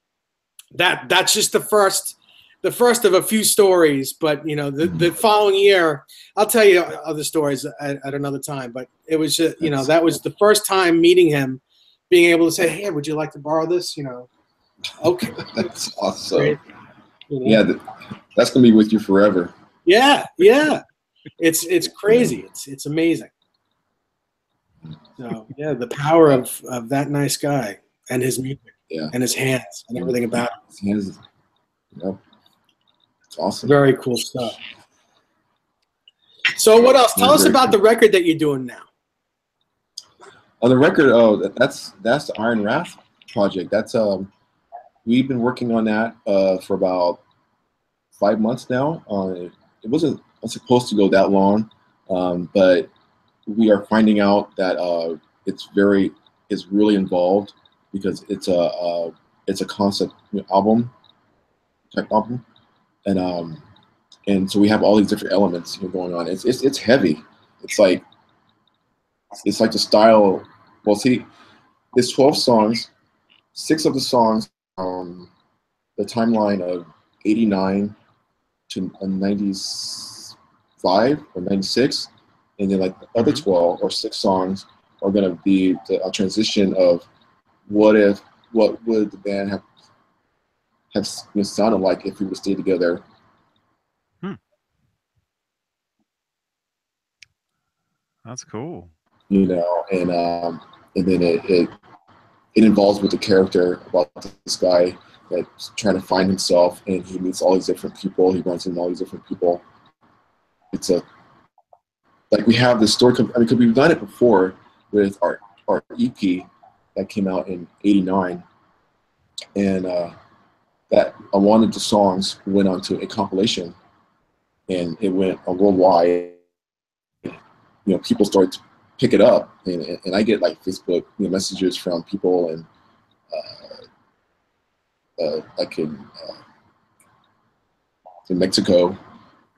that that's just the first the first of a few stories. But you know, the, the following year, I'll tell you other stories at, at another time. But it was just you know that was the first time meeting him, being able to say, "Hey, would you like to borrow this?" You know, okay, That's awesome. You know? Yeah, that's gonna be with you forever. Yeah, yeah. It's it's crazy. It's it's amazing. So yeah, the power of of that nice guy and his music Yeah. and his hands and everything about it. His hands- Yep. It's awesome. Very cool stuff. So what else? Tell us about the record that you're doing now. On the record, oh, that's that's the Iron Wrath project. That's um, we've been working on that uh for about five months now. Uh, it wasn't supposed to go that long, um, but we are finding out that uh, it's very, it's really involved because it's a uh, it's a concept album type album, and um, and so we have all these different elements you know, going on. It's it's it's heavy. It's like it's like the style. Well, see, there's twelve songs. Six of the songs, um, the timeline of '89 to '95 or '96, and then like the other Mhm. twelve or six songs are gonna be the, a transition of what if, what would the band have have you know, sounded like if we would stay together That's cool. you know, and um, and then it, it it involves with the character about this guy that's trying to find himself, and he meets all these different people. He runs into all these different people. It's a like we have this story. I mean, because we've done it before with our our EP that came out in '89, and uh, that uh, one of the songs went onto a compilation, and it went worldwide. You know, people started to pick it up, and, and I get like Facebook you know, messages from people and uh, uh, like in, uh, in Mexico,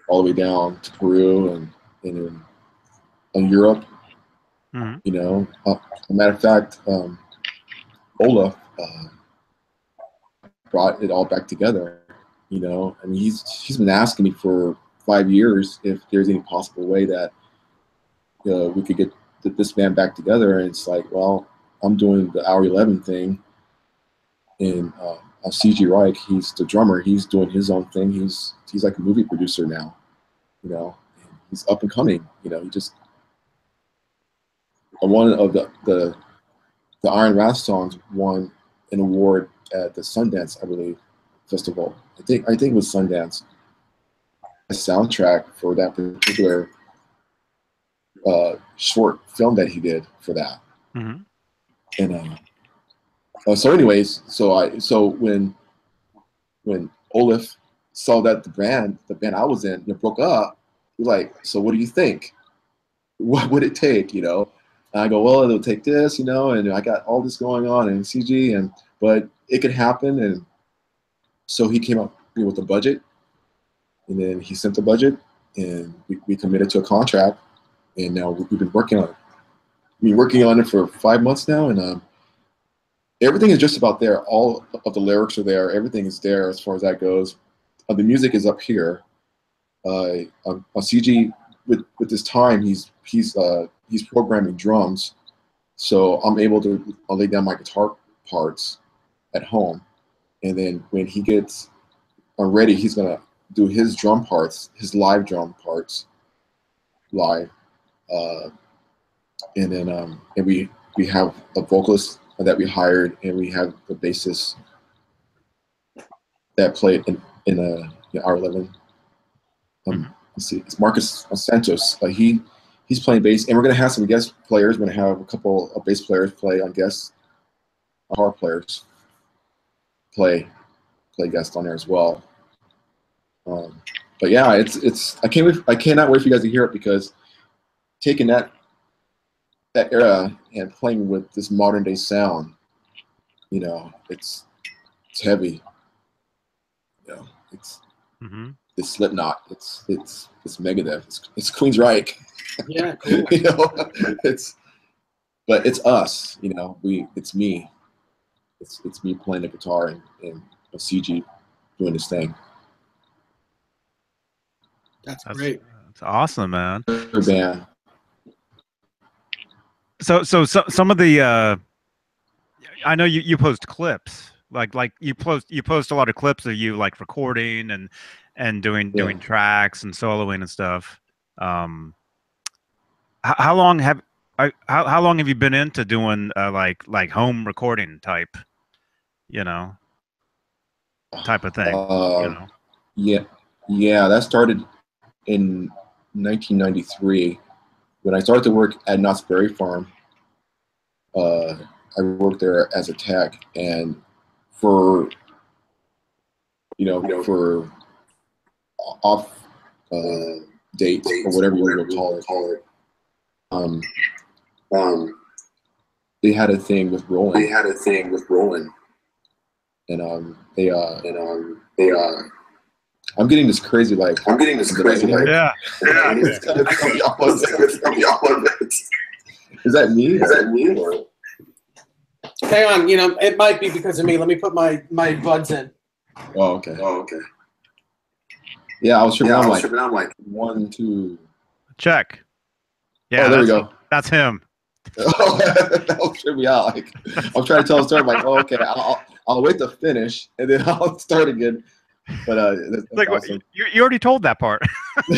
all the way down to Peru and, and in, Europe. Mhm. You know, uh, a matter of fact, um, Olaf uh, brought it all back together. You know, I mean, he's he's been asking me for five years if there's any possible way that uh, we could get th- this band back together. And it's like, well, I'm doing the Hour 11 thing. And uh, uh, CG Reich, he's the drummer. He's doing his own thing. He's he's like a movie producer now, you know. He's up and coming. You know, he just uh, one of the the the Iron Wrath songs won an award at the Sundance, I believe, festival. I think I think it was Sundance. A soundtrack for that particular uh, short film that he did for that. Mhm. And uh, uh, so, anyways, so I so when when Olaf saw that the band the band I was in you know, broke up, he's like, "So what do you think? What would it take?" You know, and I go, "Well, it'll take this, you know," and I got all this going on in CG, and but it could happen, and so he came up with a budget, and then he sent the budget, and we, we committed to a contract and now we- we've been working on it. We've been working on it for five months now, and um, everything is just about there. All of the lyrics are there. Everything is there as far as that goes. Uh, the music is up here. Uh, um, uh, CG with with this time, he's he's uh, he's programming drums, so I'm able to I'll lay down my guitar parts at home, and then when he gets uh, ready, he's gonna do his drum parts, his live drum parts, live uh, and then um, and we we have a vocalist that we hired, and we have the bassist that played in in a in our eleven. Um, let's see, it's Marcus Santos. Uh, he he's playing bass, and we're gonna have some guest players. We're gonna have a couple of bass players play on guests, guitar players. play play guest on there as well. Um, but yeah, it's it's I can't wait, I cannot wait for you guys to hear it because taking that that era and playing with this modern day sound, you know, it's it's heavy. Know, it's hmm it's Slipknot, it's it's it's Megadeth, it's, it's Queensrÿche. Yeah, cool. you know, it's but it's us. You know, we it's me. It's it's me playing the guitar and, and a CG doing this thing. That's That's, great. that's awesome, man. Her band. So, so, so some of the, uh, I know you, you post clips, like, like you post, you post a lot of clips of you like recording and, and doing, Yeah. doing tracks and soloing and stuff. Um, how, how long have, I, how, how long have you been into doing, uh, like, like home recording type, you know, type of thing, Uh, you know? Yeah, yeah, that started in 1993 when I started to work at Knott's Berry Farm. Uh, I worked there as a tech, and for you know, for off uh, dates or whatever you want to call it, call it. Um, um, they had a thing with Roland. They had a thing with Roland, and um, they uh, and um, they uh. I'm getting this crazy like I'm getting this crazy like Yeah. yeah, it's kind of coming up on it's coming up on it. Is that me? Is that me? Or? Hang on, you know, it might be because of me. Let me put my my buds in. Oh, okay. Oh, okay. Yeah, I was tripping. I'm like, I'm like one, two. Check. Yeah. oh, there we go. That's him. Oh, that was tripping me out. Like, I'm trying to tell a story. I'm like, oh, okay, I'll, I'll, I'll wait to finish and then I'll start again. But uh, that's, that's Like, awesome. you, you already told that part.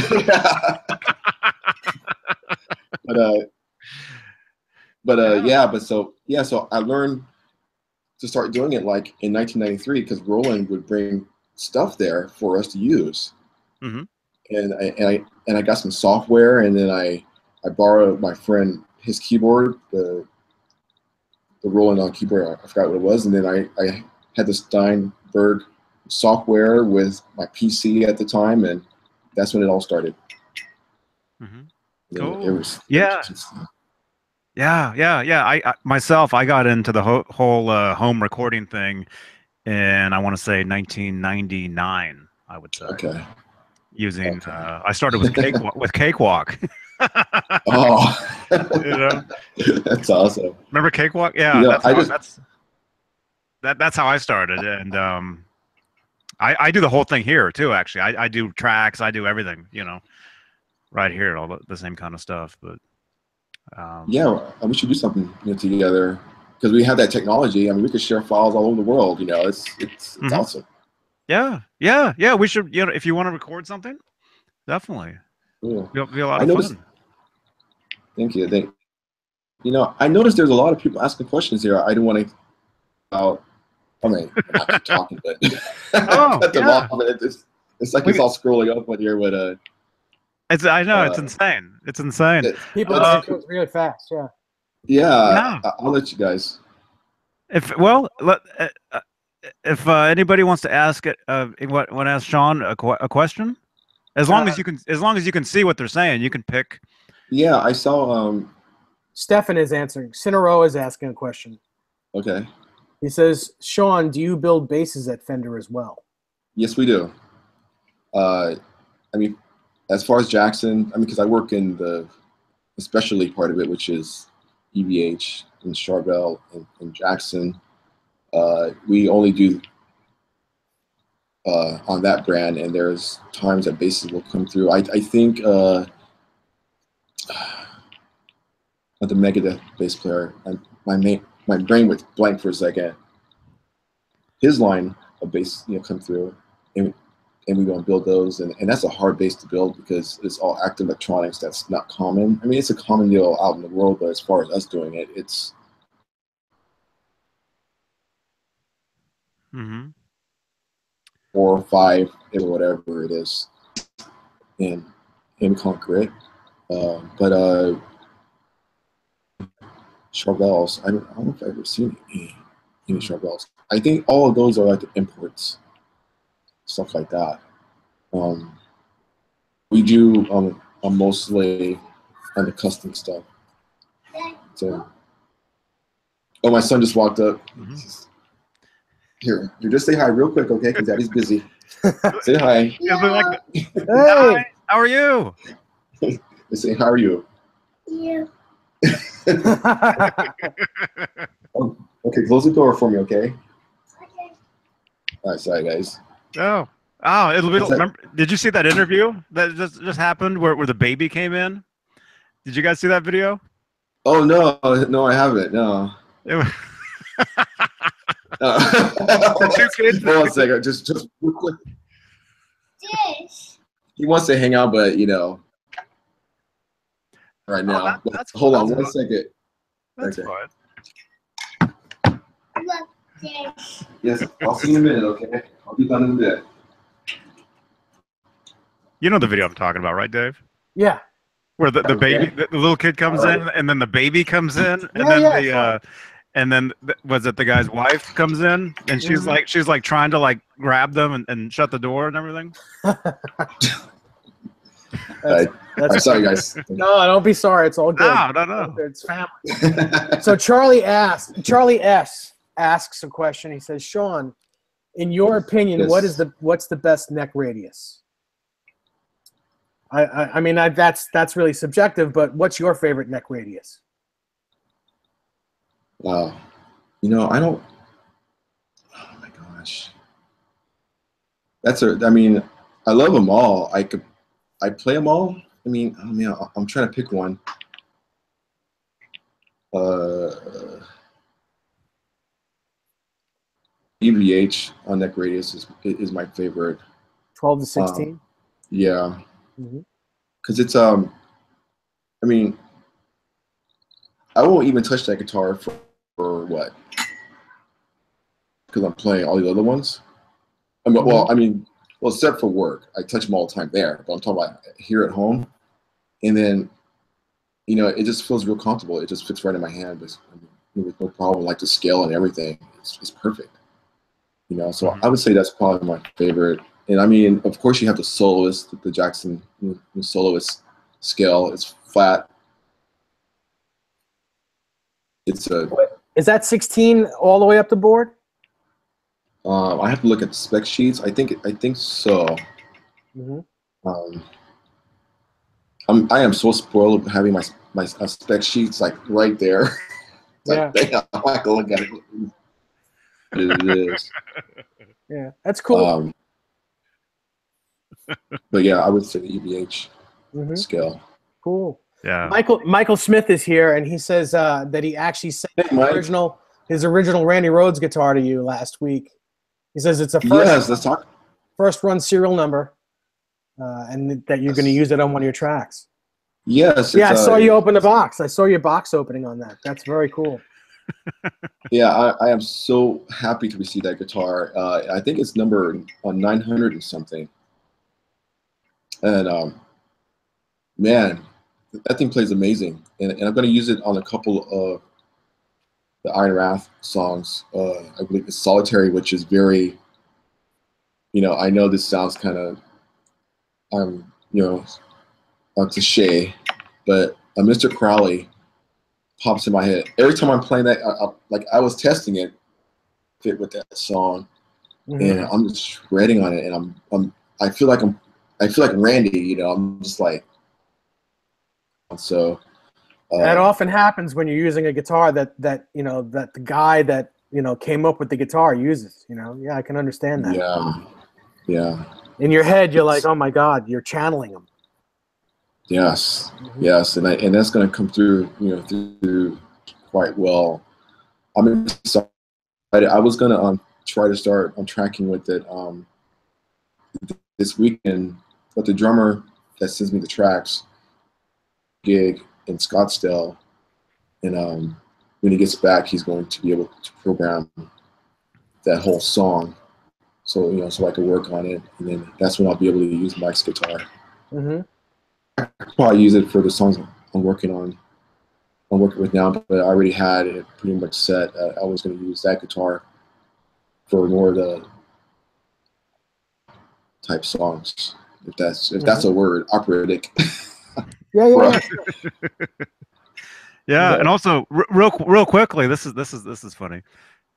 but uh but uh yeah but so yeah so i learned to start doing it like in 1993 because roland would bring stuff there for us to use Mhm. and I, and I and i got some software and then i i borrowed my friend his keyboard the the roland on keyboard i forgot what it was and then i i had the steinberg software with my pc at the time and that's when it all started hmm Cool. it was Yeah. Yeah, yeah, yeah. I, I myself, I got into the ho- whole uh, home recording thing, in I want to say 1999. I would say okay using. Okay. Uh, I started with cake with Cakewalk. oh you know, that's awesome remember Cakewalk? Yeah, Yeah, that's, I how, just- that's that. That's how I started, and um, I I do the whole thing here too. Actually, I, I do tracks, I do everything. You know, right here, all the, the same kind of stuff. But um, yeah we should do something you know, together because we have that technology i mean we could share files all over the world you know it's it's, it's Mhm. awesome yeah, yeah, yeah. We should. You know, if you want to record something, definitely. yeah. Be, be a lot I of noticed- fun. thank you thank you know i noticed there's a lot of people asking questions here i didn't want to about i mean I'm not talking but Oh, cut them yeah. off, but it's, it's like We- it's all scrolling up on here but uh It's I know it's Uh, insane. It's insane. it- People Uh, uh, really fast. Yeah. yeah, Yeah. I, i'll let you guys If well, let, uh, uh, if uh, anybody wants to ask it, uh, what want to ask Sean a, que- a question, as long Uh, as you can, as long as you can see what they're saying, you can pick. yeah i saw um Stefan is answering. Cinero is asking a question. okay He says, Sean, do you build basses at Fender as well? Yes, we do. Uh, I mean, as far as Jackson, I mean, because I work in the specialty part of it, which is EVH and Charvel and, and Jackson. Uh, we only do uh, on that brand, and there's times that basses will come through. I, I think uh, the Megadeth bass player, I, my main, my brain went blank for a second. His line of bass, you know, come through, and and we go and build those, and, and that's a hard bass to build because it's all active electronics. That's not common. I mean, it's a common deal out in the world, but as far as us doing it, it's Mm-hmm. four or five or whatever it is in in concrete. Uh, but uh, Charvels, I don't, I don't know if I've ever seen any, any Charvels. I think all of those are like the imports, stuff like that. Um, we do um, um mostly on the custom stuff. So, oh, my son just walked up. Mhm. Here, you just say hi real quick, okay? Because daddy's busy. say hi. Yeah, but like, Hey, Hi, how are you? They say, how are you? Yeah. Oh, okay, close the door for me, okay? Okay. All right, sorry guys. Oh, oh, it'll be. Remember, did you see that interview that just just happened where where the baby came in? Did you guys see that video? Oh no, no, I haven't. No. It Uh, two kids- Hold on a second. Just, just real quick. He wants to hang out, but you know, right now. Oh, that- that's- Hold on that's one second. that's Okay. fine. Yes, I'll see you in a minute. Okay, I'll be done in a bit. You know the video I'm talking about, right, Dave? yeah. Where the, the Okay. baby, the, the little kid comes Alright. in, and then the baby comes in, and Yeah, then yeah, the uh, and then th- was it the guy's wife comes in, and she's Mhm. like she's like trying to like grab them and, and shut the door and everything. That's, Right. I'm that's, sorry, guys. no, don't be sorry. It's all good. No, no, no. It's family. So Charlie asks, Charlie S asks a question. He says, Sean, in your opinion, what Yes. is the what's the best neck radius? I I, I mean I, that's that's really subjective, but what's your favorite neck radius? Wow. You know, I don't. Oh my gosh. That's a. I mean, I love them all. I could. I play them all. I mean, I mean, I- I'm trying to pick one. Uh, EVH on neck radius is is my favorite. Twelve to sixteen. Yeah, Mhm. because it's um, I mean, I won't even touch that guitar for, for what? Because I'm playing all the other ones. I mean, well, I mean, well, except for work, I touch them all the time there. But I'm talking about here at home, and then, you know, it just feels real comfortable. It just fits right in my hand, mean, with no problem. Like the scale and everything, it's, it's perfect. You know, so Mhm. I would say that's probably my favorite. And I mean, of course, you have the soloist, the Jackson know, soloist scale. It's flat. It's a. Is that sixteen all the way up the board? Um, I have to look at the spec sheets. I think. I think so. hmm Um, I'm. I am so spoiled having my my spec sheets like right there. Like, damn, I like to look at it. It is. Yeah, that's cool. Um, but yeah, I would say the EVH Mhm. scale. Cool. Yeah. Michael Michael Smith is here, and he says uh, that he actually sent Hey, his original his original Randy Rhoads guitar to you last week. He says it's a first Yes, let's talk. first run serial number, uh, and that you're going to use it on one of your tracks. Yes. yeah, I saw uh, you open the box. I saw your box opening on that. That's very cool. Yeah, I, I am so happy to receive that guitar. Uh, I think it's number uh, 900 and something. And um, man, that thing plays amazing. And, and I'm going to use it on a couple of the Iron Wrath songs. Uh, I believe it's Solitary, which is very, you know, I know this sounds kind of, um, you know, a cliche, but uh, Mr. Crowley pops in my head every time I'm playing that. I, I, like I was testing it, fit with that song, Mhm. and I'm just shredding on it, and I'm, I'm, I feel like I'm, I feel like Randy. You know, I'm just like, so. Uh, that often happens when you're using a guitar that that you know that the guy that you know came up with the guitar uses. You know, yeah, I can understand that. yeah, yeah, In your head, you're like, oh my god, you're channeling them. yes, yes, and I, and that's going to come through, you know, through quite well. I'm excited. I was going to um, try to start on tracking with it um, this weekend, but the drummer that sends me the tracks gig in Scottsdale, and um, when he gets back, he's going to be able to program that whole song. So you know, so I can work on it, and then that's when I'll be able to use Mike's guitar. hmm I could probably use it for the songs I'm working on. I'm working with now, but I already had it pretty much set. Uh, I was going to use that guitar for more of the type songs. If that's if that's a word, operatic. Yeah, yeah, Right. yeah. Yeah, and also r- real real quickly, this is this is this is funny.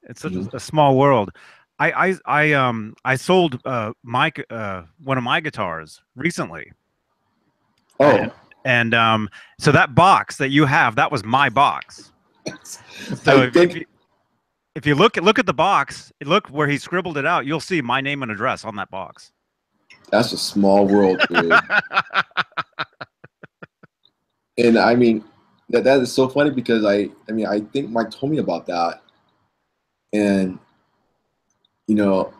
It's such Mhm. a, a small world. I I I um I sold uh my uh one of my guitars recently, oh, and um so that box that you have that was my box. So I if, think if, you, if you look at look at the box, look where he scribbled it out, you'll see my name and address on that box. that's a small world, dude. and I mean that that is so funny because I I mean I think Mike told me about that, and you know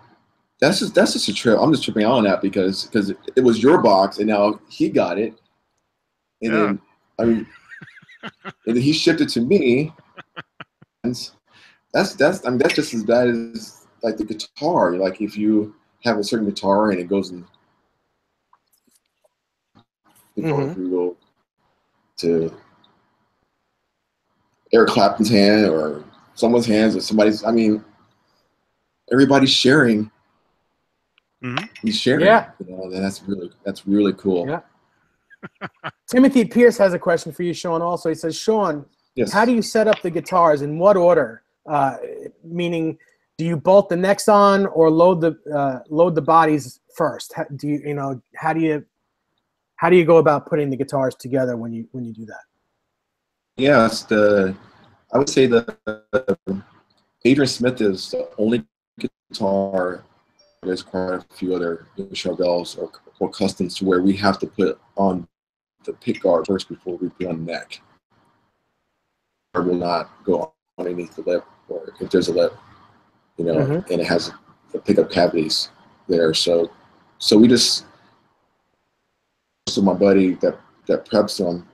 that's just that's just a trip. I'm just tripping out on that because because it was your box and now he got it, and Yeah. then I mean, and then he shipped it to me, and that's that's I mean that's just as bad as like the guitar. Like if you have a certain guitar and it goes in. You know, Mhm. if you go to Eric Clapton's hand or someone's hands or somebody's. I mean, everybody's sharing. Mhm. He's sharing. Yeah. You know, and that's really that's really cool. Yeah. Timothy Pierce has a question for you, Sean. Also, he says, Sean, Yes. how do you set up the guitars? In what order? Uh, meaning, do you bolt the necks on or load the uh, load the bodies first? How, do you you know how do you how do you go about putting the guitars together when you when you do that? Yes, the I would say the Adrian Smith is the only guitar. There's quite a few other Charvels or, or customs to where we have to put on the pick guard first before we put on the neck. Or will not go underneath the lip, or if there's a lip, you know, Mhm. and it has the pickup cavities there. So, so we just so my buddy that that preps them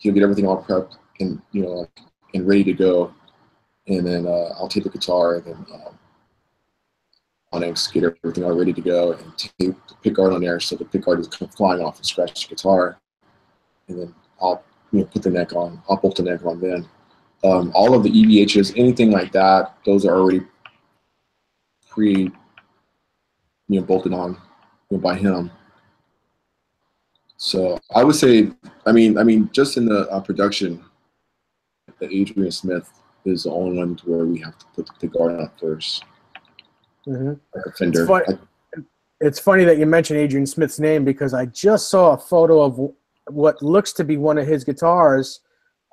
he'll get everything all prepped and you know and ready to go. And then uh, i'll take the guitar and then um, onyx get everything all ready to go and tape the pick guard on there. So the pick guard is come flying off and scratch the guitar. And then i'll you know put the neck on i'll bolt the neck on then. Um, all of the evhs anything like that those are already pre you know bolted on you know, by him so I would say, I mean, I mean, just in the uh, production, the Adrian Smith is the only one to where we have to put the guard on first, hmm like fender. fun- Like, It's funny that you mentioned Adrian Smith's name because I just saw a photo of what looks to be one of his guitars.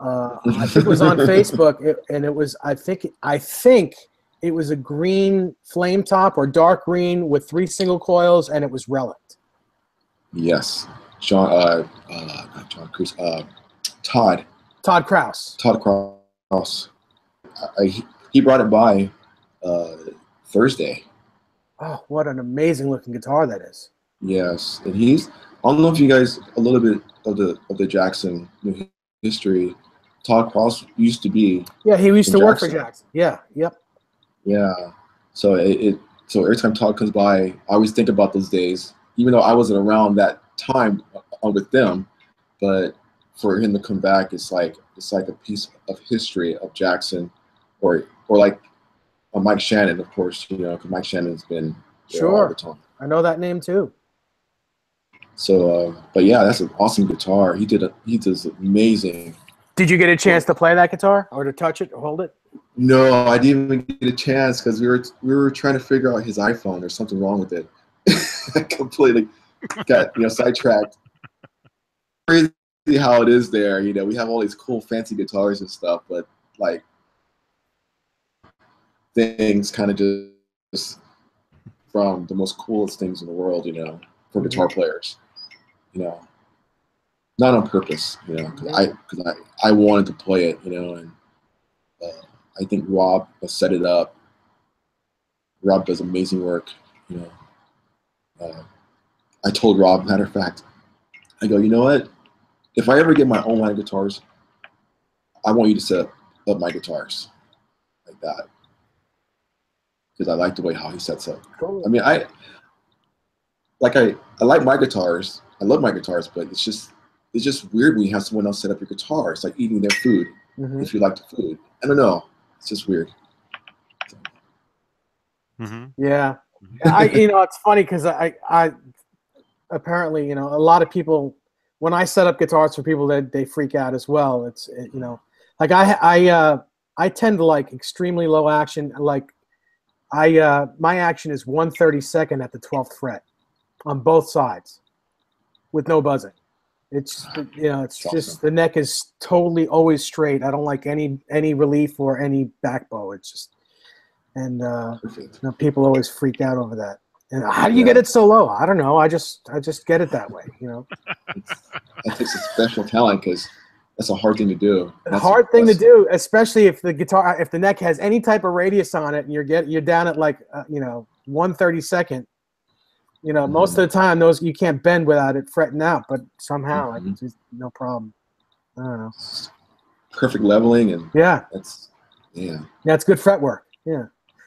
Uh, I think it was on Facebook, it, and it was I think I think it was a green flame top or dark green with three single coils, and it was relict. yes, John, uh, uh, not John Chris, uh, Todd, Todd Krause. Todd Cross. I, I, he brought it by uh, Thursday. Oh, what an amazing looking guitar that is. Yes, and he's. I don't know if you guys a little bit of the of the Jackson history. Todd Cross used to be Yeah, he used to From work for Jackson. Jackson. Yeah, yep. Yeah. So it, it so every time Todd comes by, I always think about those days, even though I wasn't around that time uh, with them. But for him to come back, it's like it's like a piece of history of Jackson, or or like uh, Mike Shannon, of course. You know, 'cause Mike Shannon's been there all Sure. the time. I know that name too. So, uh, but yeah, that's an awesome guitar. He did a, he does amazing. Did you get a chance to play that guitar or to touch it or hold it? No, I didn't even get a chance because we were we were trying to figure out his iPhone. There's something wrong with it. Completely got you know sidetracked. Crazy how it is there. You know, we have all these cool fancy guitars and stuff, but like things kind of just from the most coolest things in the world. You know, for guitar players. You know, not on purpose. You know, because I because I I wanted to play it. You know, and uh, I think Rob has set it up. Rob does amazing work. You know, uh, I told Rob, matter of fact, I go, you know what? If I ever get my own line of guitars, I want you to set up my guitars like that because I like the way how he sets up. I mean, I like I I like my guitars. I love my guitars, but it's just it's just weird when you have someone else set up your guitar. It's like eating their food Mhm. if you like the food. I don't know. It's just weird. hmm Yeah, I you know it's funny because I I apparently you know a lot of people when I set up guitars for people that they freak out as well. It's it, you know like I I uh, I tend to like extremely low action. Like I uh, my action is one thirty second at the twelfth fret on both sides with no buzzing. It's you know it's That's just awesome. the neck is totally always straight. I don't like any any relief or any back bow. It's just and uh, you know, people always freak out over that. And how do you Yeah. get it so low? I don't know. I just I just get it that way. You know, That takes a special talent because that's a hard thing to do. That's hard thing to do, especially if the guitar if the neck has any type of radius on it, and you're get you're down at like uh, you know one thirty second. You know, most of the time those you can't bend without it fretting out, but somehow Mhm. it's just no problem. I don't know. Perfect leveling and Yeah, that's yeah, yeah, it's good fret work. Yeah,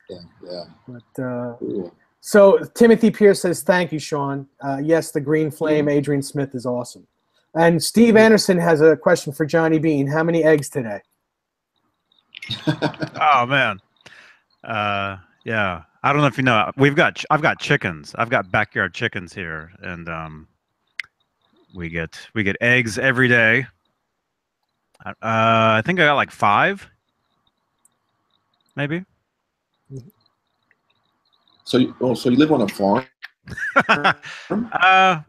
yeah, yeah. but. Uh, Cool. So Timothy Pierce says, "Thank you, Sean. Uh, yes, the Green Flame, Adrian Smith is awesome." And Steve Anderson has a question for Johnny Beane. How many eggs today? Oh man. Uh, yeah. I don't know if you know. We've got. ch- I've got chickens. I've got backyard chickens here, and um, we get we get eggs every day. Uh, I think I got like five, maybe. So you, oh, so you live on a farm? uh, Farmer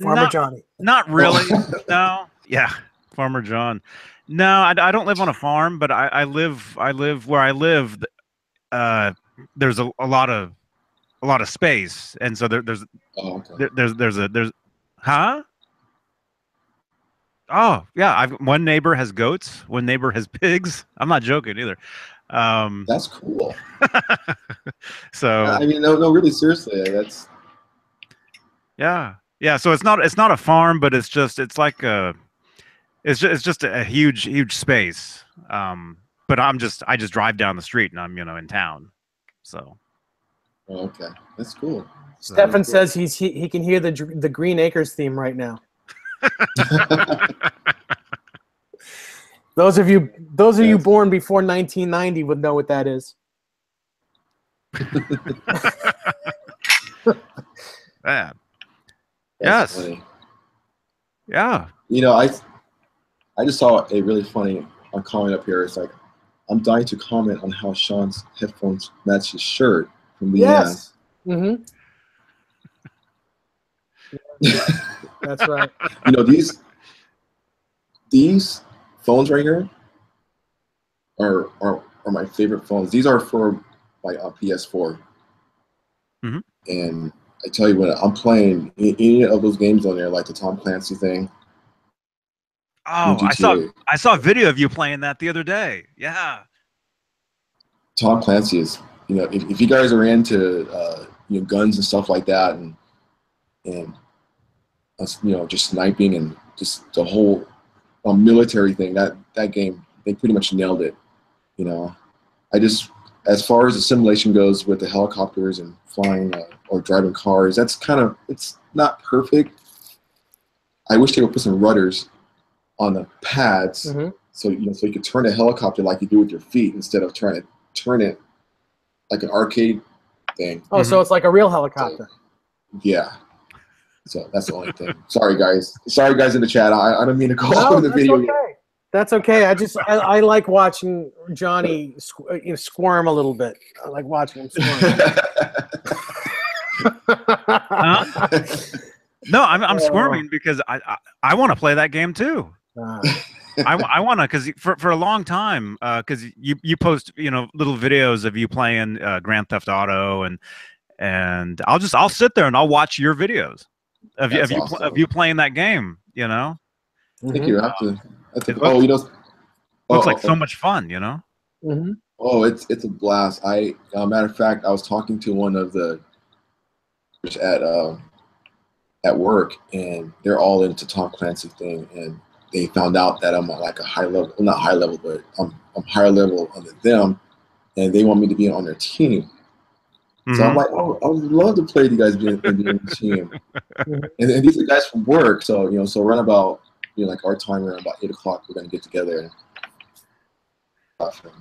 not, Johnny. not really. no. Yeah, Farmer John. No, I, I don't live on a farm, but I, I live. I live where I live. Uh, there's a, a lot of a lot of space, and so there, there's Oh, okay. there, there's there's a there's huh oh yeah i've one neighbor has goats one neighbor has pigs i'm not joking either um That's cool. so I mean, no, no, really, seriously, that's yeah yeah so it's not it's not a farm but it's just it's like a it's just, it's just a huge huge space um but i'm just i just drive down the street and i'm you know in town so oh, okay. That's cool. Stefan says he's he, he can hear the the Green Acres theme right now. Those of you those of you born before 1990 would know what that is. yeah That's Yes. funny. yeah You know, I I just saw a really funny on comment up here. It's like I'm dying to comment on how Sean's headphones match his shirt from Leanne. Yes. Mm-hmm. That's right. you know these these phones right here are are, are my favorite phones. These are for my uh, PS4. Mhm. And I tell you what, I'm playing any of those games on there, like the Tom Clancy thing. oh i saw i saw a video of you playing that the other day yeah Tom Clancy is, you know, if, if you guys are into uh, you know guns and stuff like that, and and us, you know, just sniping and just the whole um, military thing, that that game they pretty much nailed it. You know, I just as far as the simulation goes with the helicopters and flying uh, or driving cars, that's kind of it's not perfect. I wish they would put some rudders on the pads Mhm. so you know so you could turn a helicopter like you do with your feet instead of trying to turn it like an arcade thing. Oh, so it's like a real helicopter. Yeah. So that's the only thing. Sorry guys. Sorry guys in the chat. I, I don't mean to go No, off in the that's video. okay. That's okay. I just I, I like watching Johnny squ- you know, squirm a little bit. I like watching him squirm. No, I'm I'm squirming because I I, I want to play that game too. Uh, I, I want to because for for a long time because you you post you know little videos of you playing uh, Grand Theft Auto and and I'll just I'll sit there and I'll watch your videos of you of That's you, pl- of you playing that game. You know, Thank mhm, you. Have to, I have to It oh, you know looks oh, like oh, so much fun. You know. mhm. Oh, it's it's a blast. I, uh, matter of fact, I was talking to one of the at um at work, and they're all into Tom Clancy thing, and they found out that I'm like a high level, well, not high level, but I'm I'm higher level than them, and they want me to be on their team. So I'm Mhm. like, oh, I would love to play you guys being in the team. and, and these are guys from work, so you know, so around about you know like our time around about eight o'clock, we're gonna get together and stuff. And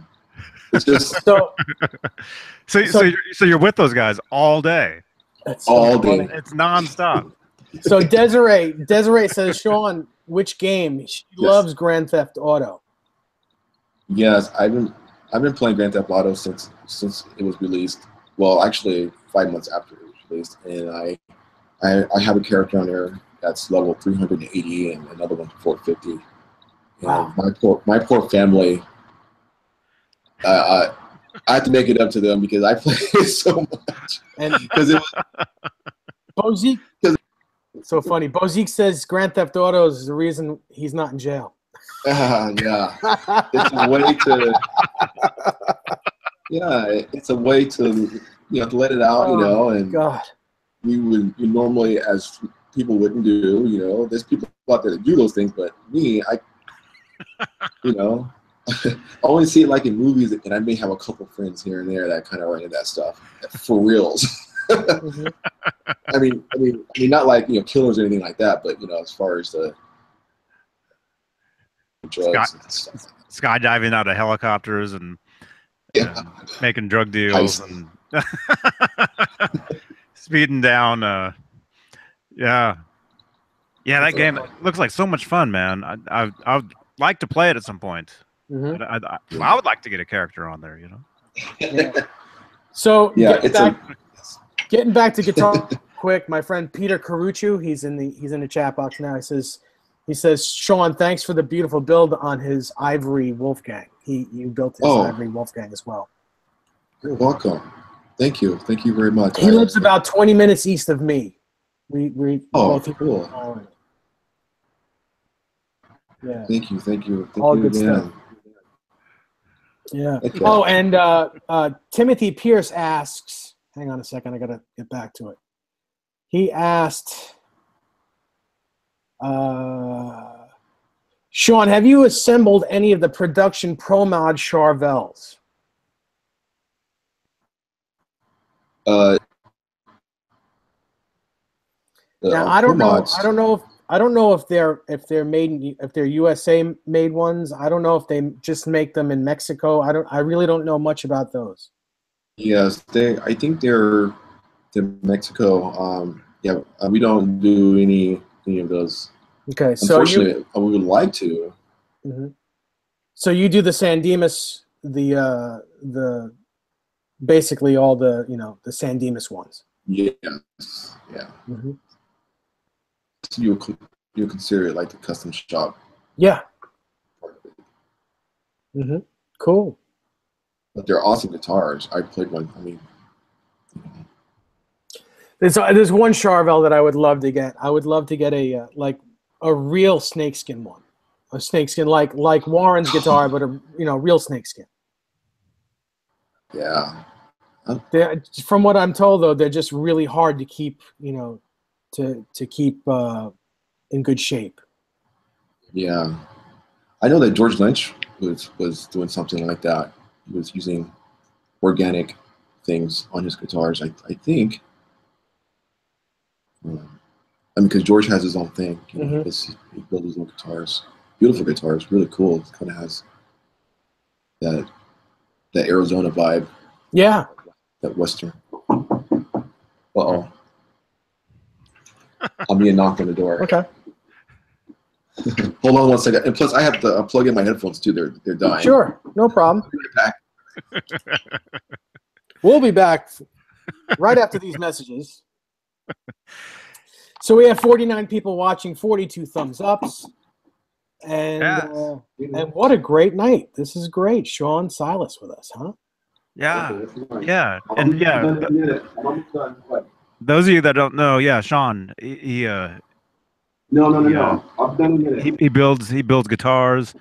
It's just So So, so, So- you're, so you're with those guys all day. that's so All funny. day. It's nonstop. So Desiree, Desiree says, Sean, which game? She loves Grand Theft Auto. yes, I've been I've been playing Grand Theft Auto since since it was released. Well, actually, five months after it was released, and I I, I have a character on there that's level 380 and another one 450. And Wow. my poor my poor family. Uh, I I have to make it up to them because I play so much. And Because it Bozique, Because- so funny. Bozique says Grand Theft Auto is the reason he's not in jail. Ah, yeah, it's a way to yeah, it's a way to you know to let it out, you know, and God. we would you normally as people wouldn't do, you know. There's people out there that do those things, but me, I, you know, I only see it like in movies, and I may have a couple friends here and there that kind of run into that stuff for reals. Mhm. I mean, I mean, I mean, not like you know killers or anything like that, but you know, as far as the drugs and stuff. Skydiving out of helicopters and, Yeah. making drug deals and speeding down. Uh, yeah, yeah. That game looks like so much fun, man. I, I I would like to play it at some point. Mhm. I, I, I would like to get a character on there. You know. Yeah. So Yeah, getting, it's back, a getting back to guitar quick, my friend Peter Carucci, he's in the he's in the chat box now. He says he says, Sean, thanks for the beautiful build on his Ivory Wolfgang. He you built his Oh. Ivory Wolfgang as well. You're welcome. Thank you. Thank you very much. He I- lives about 20 minutes east of me. We we Oh, both cool. Yeah. Thank you. Thank you. Thank All you good again. stuff. Yeah. Okay. Oh, and uh, uh, Timothy Pierce asks, hang on a second, I got to get back to it. He asked, uh, Sean, have you assembled any of the production Pro Mod Charvels? Uh, the Now, I don't know. I don't know if I don't know if they're if they're made if they're USA made ones. I don't know if they just make them in Mexico. I don't. I really don't know much about those. Yes, they. I think they're they're Mexico. Um, yeah, uh, we don't do any any of those. Okay, so Unfortunately, uh, we would like to. Mhm. So you do the San Dimas, the uh, the basically all the you know the San Dimas ones. Yes. Yeah. Mm-hmm. So you you consider it like the custom shop Yeah. part of it. hmm Cool. But they're awesome guitars. I played one. I mean, There's uh, there's one Charvel that I would love to get. I would love to get a uh, like a real snakeskin one, a snakeskin like like Warren's guitar, but a you know real snakeskin. yeah. They're, from what I'm told, though, they're just really hard to keep. You know, to to keep uh, in good shape. Yeah, I know that George Lynch was was doing something like that. He was using organic things on his guitars. I I think. Um, I mean, because George has his own thing. You know, Mhm. his- he builds his own guitars. Beautiful guitars, really cool. It kind of has that that Arizona vibe, Yeah. that Western. Uh oh. I'm being knocked on the door. Okay. Hold on one second. And plus, I have to uh, plug in my headphones too. They're they're dying. Sure. No problem. We'll be back right after these messages. So we have 49 people watching, 42 thumbs ups. And Yes. uh, and what a great night. This is great. Sean Silas with us, huh? Yeah, yeah, and yeah. Those of you that don't know, yeah, Sean, he, he uh, No, no, no, Yeah. no. I'm done in a minute. he, he builds he builds guitars,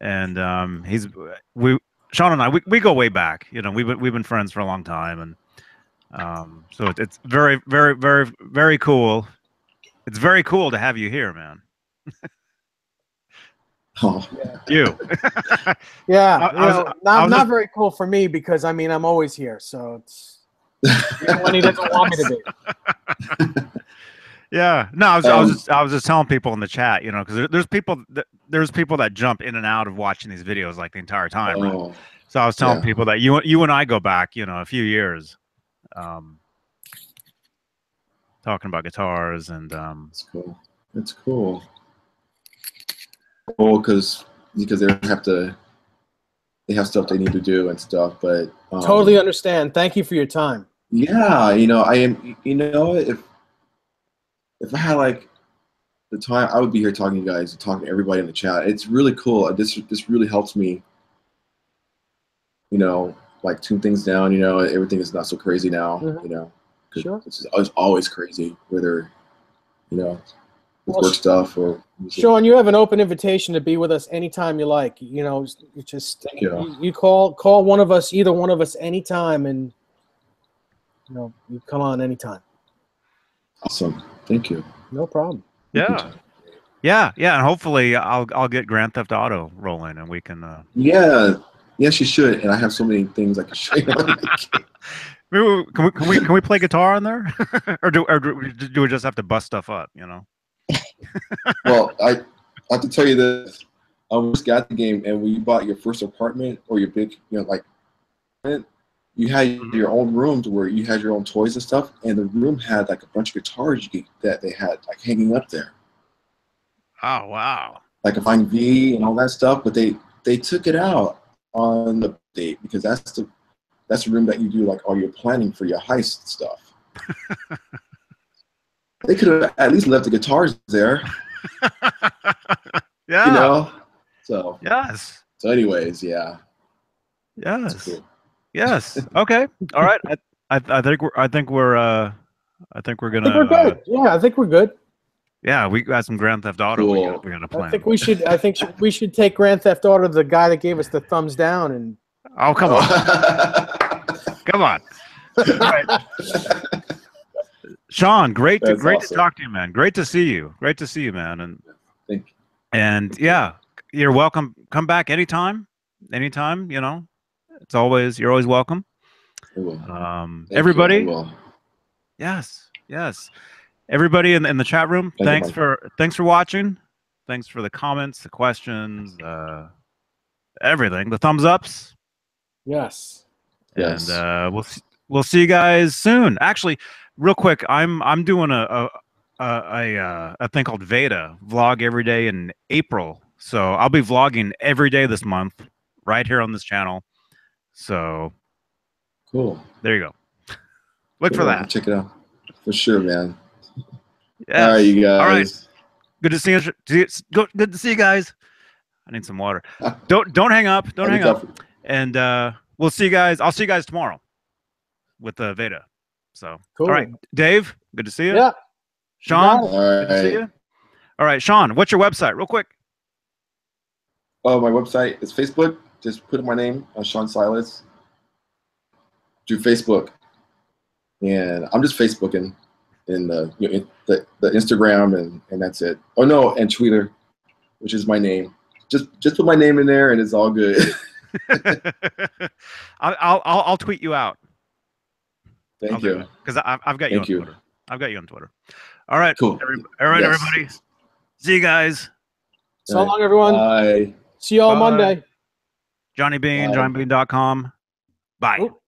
and um, he's we Sean and I we, we go way back. You know, we've been, we've been friends for a long time, and um, so it, it's very very very very cool. It's very cool to have you here, man. Oh, You. Yeah. I- you I was- know, I not, was not just- very cool for me because I mean I'm always here, so it's when he doesn't want me to be. Yeah, no, I was, I was Um, just, I was just telling people in the chat, you know, because there, there's people, that, there's people that jump in and out of watching these videos like the entire time. right? Oh, So I was telling yeah. people that you, you and I go back, you know, a few years, um, talking about guitars and, um, that's cool. That's cool. Cool, because because they have to, they have stuff they need to do and stuff. But um, Totally understand. Thank you for your time. Yeah, you know, I am. You know, if if I had like the time, I would be here talking to you guys, talking to everybody in the chat. It's really cool. This this really helps me. You know, like tune things down. You know, everything is not so crazy now. Mhm. You know, 'cause Sure. It's always, always crazy, whether you know, with Well, work stuff or. music. Sean, you have an open invitation to be with us anytime you like. You know, you just Thank you. you, you call call one of us, either one of us, anytime, and you know you come on anytime. Awesome. Thank you. No problem. yeah, yeah, yeah. And hopefully I'll, I'll get Grand Theft Auto rolling and we can, uh, Yeah. Yes, you should. And I have so many things I can show you. can we, can we, can we play guitar on there or do, or do we just have to bust stuff up, you know? well, I, I have to tell you this. I just got the game, and when you bought your first apartment or your big, you know, like, you had mm-hmm. your own room to where you had your own toys and stuff, and the room had like a bunch of guitars you that they had like hanging up there, Oh, wow. like a Flying V and all that stuff. But they they took it out on the date because that's the that's the room that you do like all your planning for your heist stuff. they could have at least left the guitars there, yeah. you know. So Yes. so, anyways, yeah. Yes. Cool. Yes. Okay. All right. I, I, I think we're. I think we're. Uh, I think we're gonna. think we're uh, good. yeah, I think we're good. yeah, we got some Grand Theft Auto. We Cool. got, we got to plan. I think we should. I think sh- we should take Grand Theft Auto, the guy that gave us the thumbs down, and Oh come on, come on, Sean. Great, to, That's great to talk to you, man. Great to see you. Great to see you, man. And Thank you. and yeah, you're welcome. Come back anytime. Anytime. You know, it's always you're always welcome. Um, Thank everybody. I. Yes, yes. Everybody in, in the chat room, Thank thanks Mike. for thanks for watching. Thanks for the comments, the questions, uh, everything, the thumbs ups, yes, Yes. and uh, we'll we'll see you guys soon. Actually, real quick, I'm I'm doing a a a, a, uh, a thing called Veda vlog every day in April, so I'll be vlogging every day this month, right here on this channel. So Cool. there you go. Look for that. Check it out. For sure, man. Yes. All right, you guys. All right. Good to see you. Good good to see you guys. I need some water. Don't don't hang up. Don't hang up. And uh, we'll see you guys. I'll see you guys tomorrow with the Veda. So cool. all right, Dave. Good to see you. Yeah, Sean. You got Good to see you. All right, Sean. What's your website, real quick? Oh, my website is Facebook. Just put in my name, uh, Sean Silas, through Facebook, and I'm just Facebooking in the you know, in the, the Instagram, and and that's it. Oh no, and Twitter, which is my name. Just just put my name in there, and it's all good. I'll, I'll I'll I'll tweet you out. Thank you. Because I've I've got you Thank on you. Twitter. I've got you on Twitter. All right. Cool. Every, all right, Yes. everybody. See you guys. so All right. long, everyone. Bye. See you all Bye. Monday. Johnny Beane, Bye. johnnybeane.com. Bye. Oop.